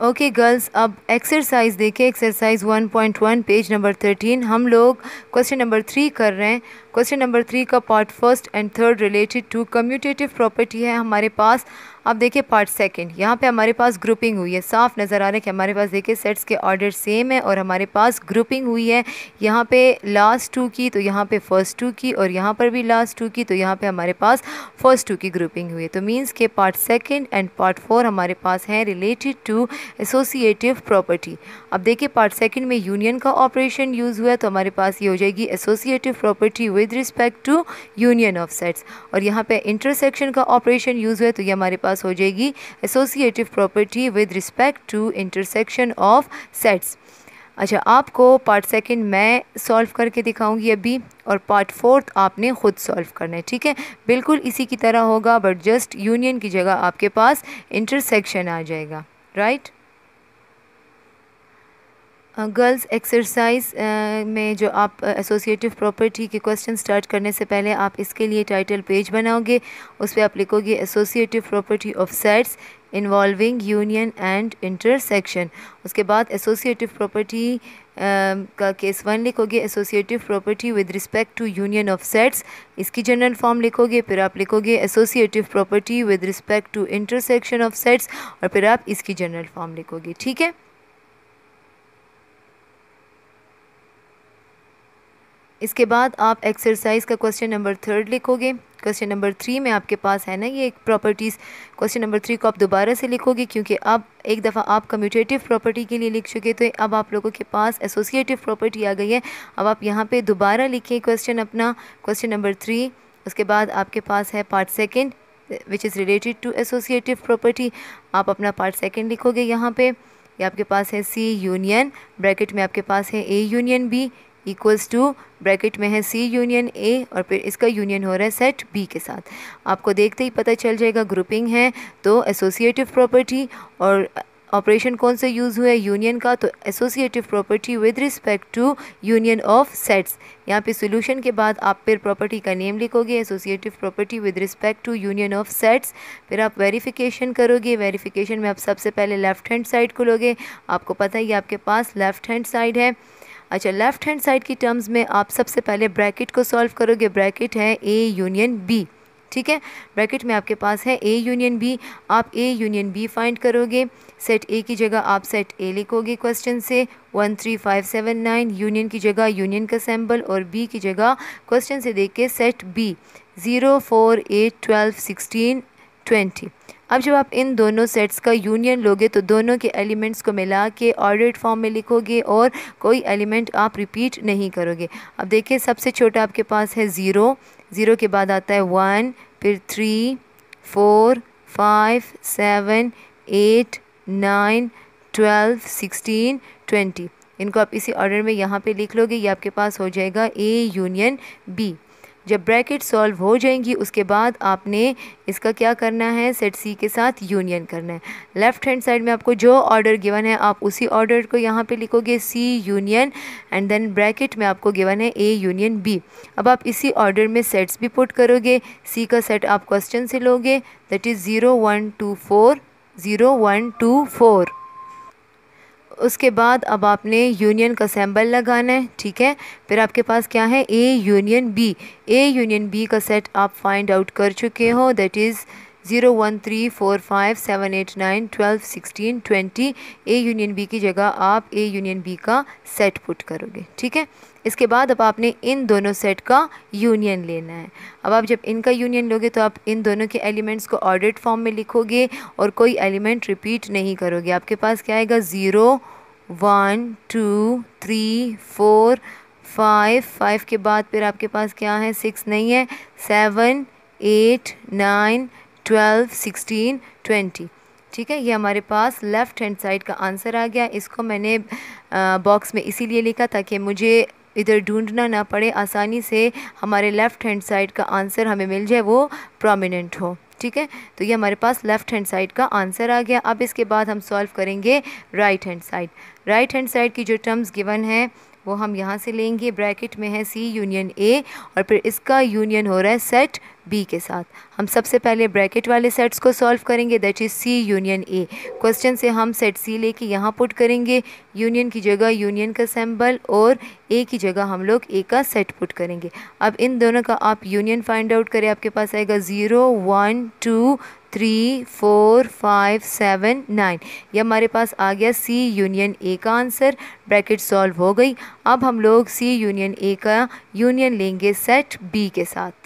ओके गर्ल्स अब एक्सरसाइज देखें एक्सरसाइज 1.1 पेज नंबर 13 हम लोग क्वेश्चन नंबर थ्री कर रहे हैं. क्वेश्चन नंबर थ्री का part first and third related to commutative property है हमारे पास. अब देखिए पार्ट सेकंड यहाँ पे हमारे पास ग्रुपिंग हुई है। साफ़ नज़र आ रहा है कि हमारे पास देखिए सेट्स के ऑर्डर सेम है और हमारे पास ग्रुपिंग हुई है। यहाँ पे लास्ट टू की तो यहाँ पे फ़र्स्ट टू की और यहाँ पर भी लास्ट टू की तो यहाँ पे हमारे पास फ़र्स्ट टू की ग्रुपिंग हुई है। तो मीन्स के part second and part four हमारे पास हैं रिलेटेड टू एसोसिएटिव प्रॉपर्टी अब देखिए पार्ट सेकेंड में यूनियन का ऑपरेशन यूज़ हुआ है तो हमारे पास ये हो जाएगी associative property with respect to union of sets और यहाँ पे इंटरसेक्शन का ऑपरेशन यूज़ हुआ है तो ये हमारे पास हो जाएगी associative property with respect to intersection of sets. अच्छा आपको पार्ट सेकंड मैं सॉल्व करके दिखाऊँगी अभी, और पार्ट फोर्थ आपने ख़ुद सॉल्व करना है, ठीक है? बिल्कुल इसी की तरह होगा, बट जस्ट यूनियन की जगह आपके पास इंटरसेक्शन आ जाएगा, राइट? गर्ल्स एक्सरसाइज में जो आप एसोसिएटिव प्रॉपर्टी के क्वेश्चन स्टार्ट करने से पहले आप इसके लिए टाइटल पेज बनाओगे। उस पर आप लिखोगे associative property of sets involving union and intersection उसके बाद एसोसिएटिव प्रॉपर्टी का केस वन लिखोगे। Associative property with respect to union of sets इसकी जनरल फॉर्म लिखोगे। फिर आप लिखोगे associative property with respect to intersection of sets और फिर आप इसकी जनरल फॉर्म लिखोगे। ठीक है? इसके बाद आप एक्सरसाइज का क्वेश्चन नंबर थर्ड लिखोगे। क्वेश्चन नंबर थ्री में आपके पास है ना ये एक प्रॉपर्टीज़ क्वेश्चन नंबर थ्री को आप दोबारा से लिखोगे क्योंकि अब एक दफ़ा आप कम्यूटेटिव प्रॉपर्टी के लिए लिख चुके तो अब आप लोगों के पास एसोसिएटिव प्रॉपर्टी आ गई है। अब आप यहाँ पे दोबारा लिखें क्वेश्चन अपना। क्वेश्चन नंबर थ्री उसके बाद आपके पास है part second which is related to associative property आप अपना पार्ट सेकेंड लिखोगे यहाँ पर ये आपके पास है सी यूनियन ब्रैकेट में आपके पास है A union B equals to bracket में है सी यूनियन ए और फिर इसका यूनियन हो रहा है सेट बी के साथ। आपको देखते ही पता चल जाएगा ग्रुपिंग है तो एसोसिएटिव प्रॉपर्टी और ऑपरेशन कौन सा यूज़ हुआ है? यूनियन का तो associative property with respect to union of sets यहाँ पे सोल्यूशन के बाद आप फिर प्रॉपर्टी का नेम लिखोगे associative property with respect to union of sets फिर आप वेरिफिकेशन करोगे वेरिफिकेशन में आप सबसे पहले लेफ़्ट हैंड साइड को लोगे आपको पता ही आपके पास लेफ़्ट हैंड साइड है। अच्छा लेफ़्ट हैंड साइड की टर्म्स में आप सबसे पहले ब्रैकेट को सॉल्व करोगे। ब्रैकेट है ए यूनियन बी ठीक है? ब्रैकेट में आपके पास है ए यूनियन बी आप ए यूनियन बी फाइंड करोगे। सेट ए की जगह आप सेट ए लिखोगे क्वेश्चन से। One three five seven nine union की जगह यूनियन का सैम्बल और बी की जगह क्वेश्चन से देख के set B zero four eight twelve sixteen twenty अब जब आप इन दोनों सेट्स का यूनियन लोगे तो दोनों के एलिमेंट्स को मिला के ऑर्डर्ड फॉर्म में लिखोगे और कोई एलिमेंट आप रिपीट नहीं करोगे। अब देखिए, सबसे छोटा आपके पास है ज़ीरो ज़ीरो के बाद आता है वन फिर three four five seven eight nine twelve sixteen twenty इनको आप इसी ऑर्डर में यहाँ पे लिख लोगे, ये आपके पास हो जाएगा ए यूनियन बी जब ब्रैकेट सॉल्व हो जाएँगी, उसके बाद आपने इसका क्या करना है? सेट सी के साथ यूनियन करना है। लेफ़्ट हैंड साइड में आपको जो ऑर्डर गिवन है, आप उसी ऑर्डर को यहाँ पे लिखोगे C union and then bracket में आपको गिवन है ए यूनियन बी अब आप इसी ऑर्डर में सेट्स भी पुट करोगे। सी का सेट आप क्वेश्चन से लोगे। That is zero one two four zero one two four उसके बाद अब आपने यूनियन का सैम्बल लगाना है, ठीक है? फिर आपके पास क्या है? A union B A union B का सेट आप फाइंड आउट कर चुके हो that is zero one three four five seven eight nine twelve sixteen twenty A union B की जगह आप ए यूनियन बी का सेट पुट करोगे, ठीक है? इसके बाद अब आपने इन दोनों सेट का यूनियन लेना है। अब आप जब इनका यूनियन लोगे तो आप इन दोनों के एलिमेंट्स को ऑर्डर्ड फॉर्म में लिखोगे और कोई एलिमेंट रिपीट नहीं करोगे। आपके पास क्या आएगा? Zero one two three four five five के बाद फिर आपके पास क्या है? सिक्स नहीं है। Seven eight nine twelve sixteen twenty ठीक है? ये हमारे पास लेफ़्ट हैंड साइड का आंसर आ गया। इसको मैंने बॉक्स में इसीलिए लिखा ताकि मुझे इधर ढूंढना ना पड़े, आसानी से हमारे लेफ़्ट हैंड साइड का आंसर हमें मिल जाए, वो प्रोमिनेंट हो। ठीक है? तो ये हमारे पास लेफ़्ट हैंड साइड का आंसर आ गया। अब इसके बाद हम सॉल्व करेंगे right hand side right hand side की जो टर्म्स गिवन है, वो हम यहाँ से लेंगे। ब्रैकेट में है सी यूनियन ए और फिर इसका यूनियन हो रहा है सेट बी के साथ। हम सबसे पहले ब्रैकेट वाले सेट्स को सॉल्व करेंगे that is C union A question से हम सेट सी लेके यहाँ पुट करेंगे। यूनियन की जगह यूनियन का सैम्बल और ए की जगह हम लोग ए का सेट पुट करेंगे। अब इन दोनों का आप यूनियन फाइंड आउट करें। आपके पास आएगा zero one two three four five seven nine ये हमारे पास आ गया सी यूनियन ए का आंसर ब्रैकेट सॉल्व हो गई। अब हम लोग सी यूनियन ए का यूनियन लेंगे सेट बी के साथ।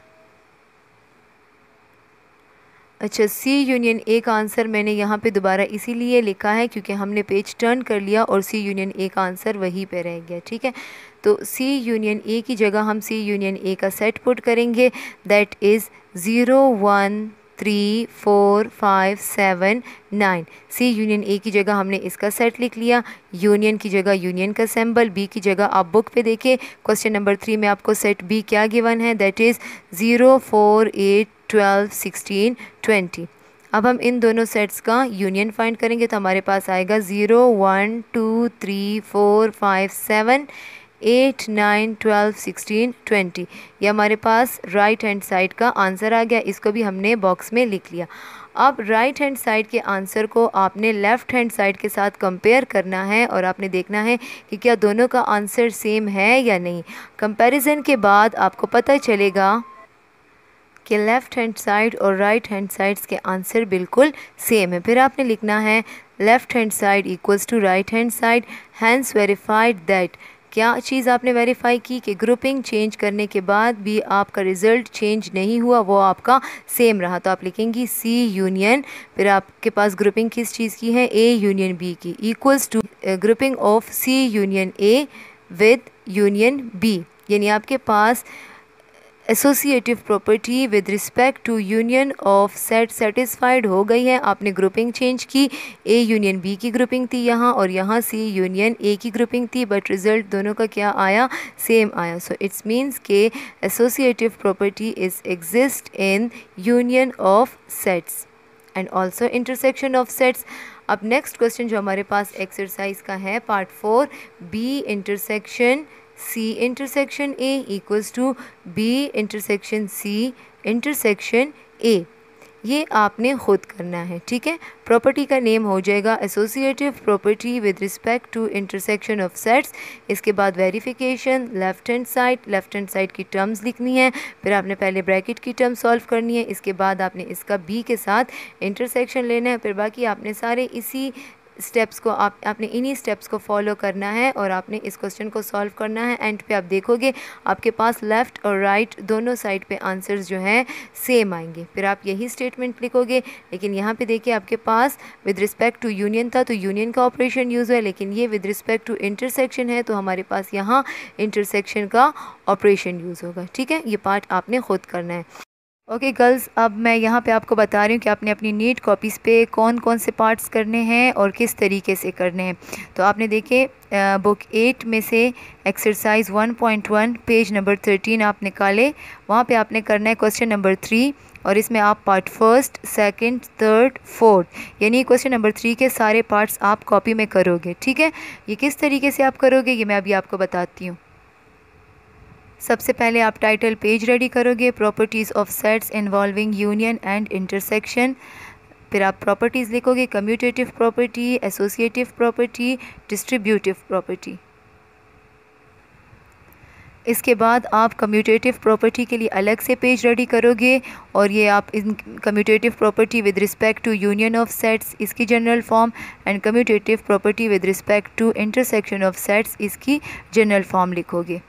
अच्छा सी यूनियन ए का आंसर मैंने यहाँ पे दोबारा इसीलिए लिखा है क्योंकि हमने पेज टर्न कर लिया और सी यूनियन ए का आंसर वहीं पे रह गया, ठीक है? तो सी यूनियन ए की जगह हम सी यूनियन ए का सेट पुट करेंगे। That is zero one three four five seven nine C union A की जगह हमने इसका सेट लिख लिया। यूनियन की जगह यूनियन का सिंबल बी की जगह आप बुक पे देखें। क्वेश्चन नंबर थ्री में आपको सेट बी क्या गिवन है? That is zero four eight twelve sixteen twenty अब हम इन दोनों सेट्स का यूनियन फाइंड करेंगे तो हमारे पास आएगा zero one two three four five seven eight nine twelve sixteen twenty ये हमारे पास राइट हैंड साइड का आंसर आ गया। इसको भी हमने बॉक्स में लिख लिया। अब राइट हैंड साइड के आंसर को आपने लेफ़्ट हैंड साइड के साथ कंपेयर करना है और आपने देखना है कि क्या दोनों का आंसर सेम है या नहीं। कंपैरिजन के बाद आपको पता चलेगा कि लेफ़्ट हैंड साइड और राइट हैंड साइड्स के आंसर बिल्कुल सेम है। फिर आपने लिखना है left hand side equals to right hand side hence verified that क्या चीज़ आपने वेरीफाई की कि ग्रुपिंग चेंज करने के बाद भी आपका रिज़ल्ट चेंज नहीं हुआ, वो आपका सेम रहा। तो आप लिखेंगी सी यूनियन फिर आपके पास ग्रुपिंग किस चीज़ की है? ए यूनियन बी की। Equals to grouping of C union A with union B यानी आपके पास associative property with respect to union of set satisfied हो गई है। आपने ग्रुपिंग चेंज की। ए यूनियन बी की ग्रुपिंग थी यहाँ और यहाँ सी यूनियन ए की ग्रुपिंग थी बट रिज़ल्ट दोनों का क्या आया? सेम आया। सो इट्स मीन्स के associative property is exist in union of sets and also intersection of sets अब नेक्स्ट क्वेश्चन जो हमारे पास एक्सरसाइज का है part four B intersection C intersection A equals to B intersection C intersection A ये आपने खुद करना है, ठीक है? प्रॉपर्टी का नेम हो जाएगा associative property with respect to intersection of sets इसके बाद verification left hand side left hand side की टर्म्स लिखनी है, फिर आपने पहले ब्रैकेट की टर्म सॉल्व करनी है, इसके बाद आपने इसका बी के साथ इंटरसेक्शन लेना है, फिर बाकी आपने सारे इसी स्टेप्स को आप आपने इन्हीं स्टेप्स को फॉलो करना है और आपने इस क्वेश्चन को सॉल्व करना है। एंड पे आप देखोगे आपके पास लेफ़्ट और राइट right, दोनों साइड पे आंसर्स जो हैं सेम आएँगे। फिर आप यही स्टेटमेंट लिखोगे लेकिन यहाँ पे देखिए आपके पास विद रिस्पेक्ट टू यूनियन था तो यूनियन का ऑपरेशन यूज़ हुआ लेकिन ये विद रिस्पेक्ट टू इंटरसेक्शन है तो हमारे पास यहाँ इंटरसेक्शन का ऑपरेशन यूज़ होगा। ठीक है? ये पार्ट आपने खुद करना है। ओके okay गर्ल्स अब मैं यहाँ पे आपको बता रही हूँ कि आपने अपनी नीट कॉपीज़ पे कौन कौन से पार्ट्स करने हैं और किस तरीके से करने हैं। तो आपने देखे बुक एट में से एक्सरसाइज 1.1 पेज नंबर 13 आप निकाले। वहाँ पे आपने करना है क्वेश्चन नंबर थ्री और इसमें आप part first second third fourth यानी क्वेश्चन नंबर थ्री के सारे पार्ट्स आप कॉपी में करोगे। ठीक है? ये किस तरीके से आप करोगे, ये मैं अभी आपको बताती हूँ। सबसे पहले आप टाइटल पेज रेडी करोगे properties of sets involving union and intersection फिर आप प्रॉपर्टीज़ लिखोगे commutative property associative property distributive property इसके बाद आप कम्यूटेटिव प्रॉपर्टी के लिए अलग से पेज रेडी करोगे और ये आप इन commutative property with respect to union of sets इसकी general form and commutative property with respect to intersection of sets इसकी जनरल फॉर्म लिखोगे।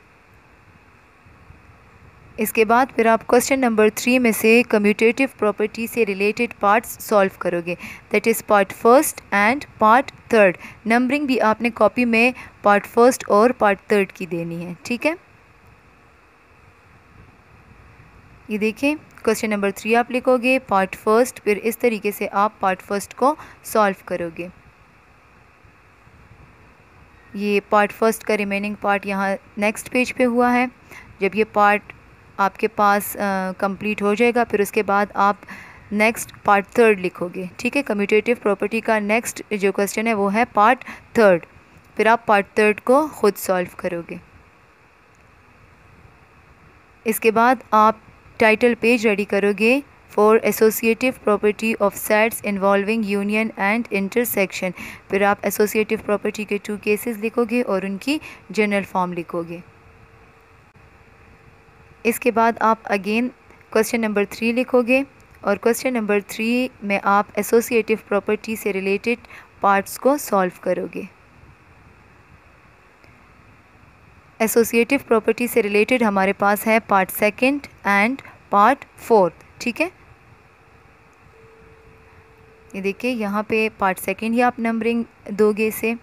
इसके बाद फिर आप क्वेश्चन नंबर थ्री में से कम्यूटेटिव प्रॉपर्टी से रिलेटेड पार्ट्स सॉल्व करोगे। That is part first and part third numbering भी आपने कॉपी में पार्ट फ़र्स्ट और पार्ट थर्ड की देनी है, ठीक है? ये देखिए क्वेश्चन नंबर थ्री आप लिखोगे पार्ट फ़र्स्ट फिर इस तरीके से आप पार्ट फ़र्स्ट को सॉल्व करोगे। ये पार्ट फ़र्स्ट का रिमेनिंग पार्ट यहाँ नेक्स्ट पेज पे हुआ है। जब ये पार्ट आपके पास कंप्लीट हो जाएगा, फिर उसके बाद आप नेक्स्ट पार्ट थर्ड लिखोगे। ठीक है? कम्यूटेटिव प्रॉपर्टी का नेक्स्ट जो क्वेश्चन है, वो है पार्ट थर्ड फिर आप पार्ट थर्ड को ख़ुद सॉल्व करोगे। इसके बाद आप टाइटल पेज रेडी करोगे for associative property of sets involving union and intersection फिर आप एसोसिएटिव प्रॉपर्टी के टू केसेस लिखोगे और उनकी जनरल फॉर्म लिखोगे। इसके बाद आप अगेन क्वेश्चन नंबर थ्री लिखोगे और क्वेश्चन नंबर थ्री में आप एसोसिएटिव प्रॉपर्टी से रिलेटेड पार्ट्स को सॉल्व करोगे। एसोसिएटिव प्रॉपर्टी से रिलेटेड हमारे पास है part second and part fourth ठीक है? ये देखिए, यहाँ पे पार्ट सेकंड ही आप नंबरिंग दोगे इसे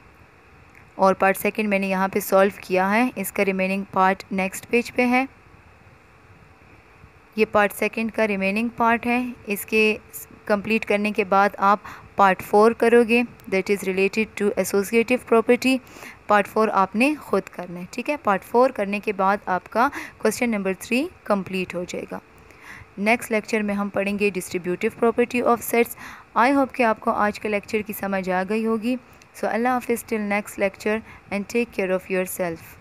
और पार्ट सेकंड मैंने यहाँ पे सॉल्व किया है, इसका रिमेनिंग पार्ट नेक्स्ट पेज पे है। ये पार्ट सेकंड का रिमेनिंग पार्ट है। इसके कंप्लीट करने के बाद आप पार्ट फोर करोगे। That is related to associative property part four आपने खुद करना है, ठीक है? पार्ट फोर करने के बाद आपका क्वेश्चन नंबर थ्री कंप्लीट हो जाएगा। नेक्स्ट लेक्चर में हम पढ़ेंगे distributive property of sets I hope कि आपको आज के लेक्चर की समझ आ गई होगी। सो अल्लाह हाफिज़ till next lecture and take care of yourself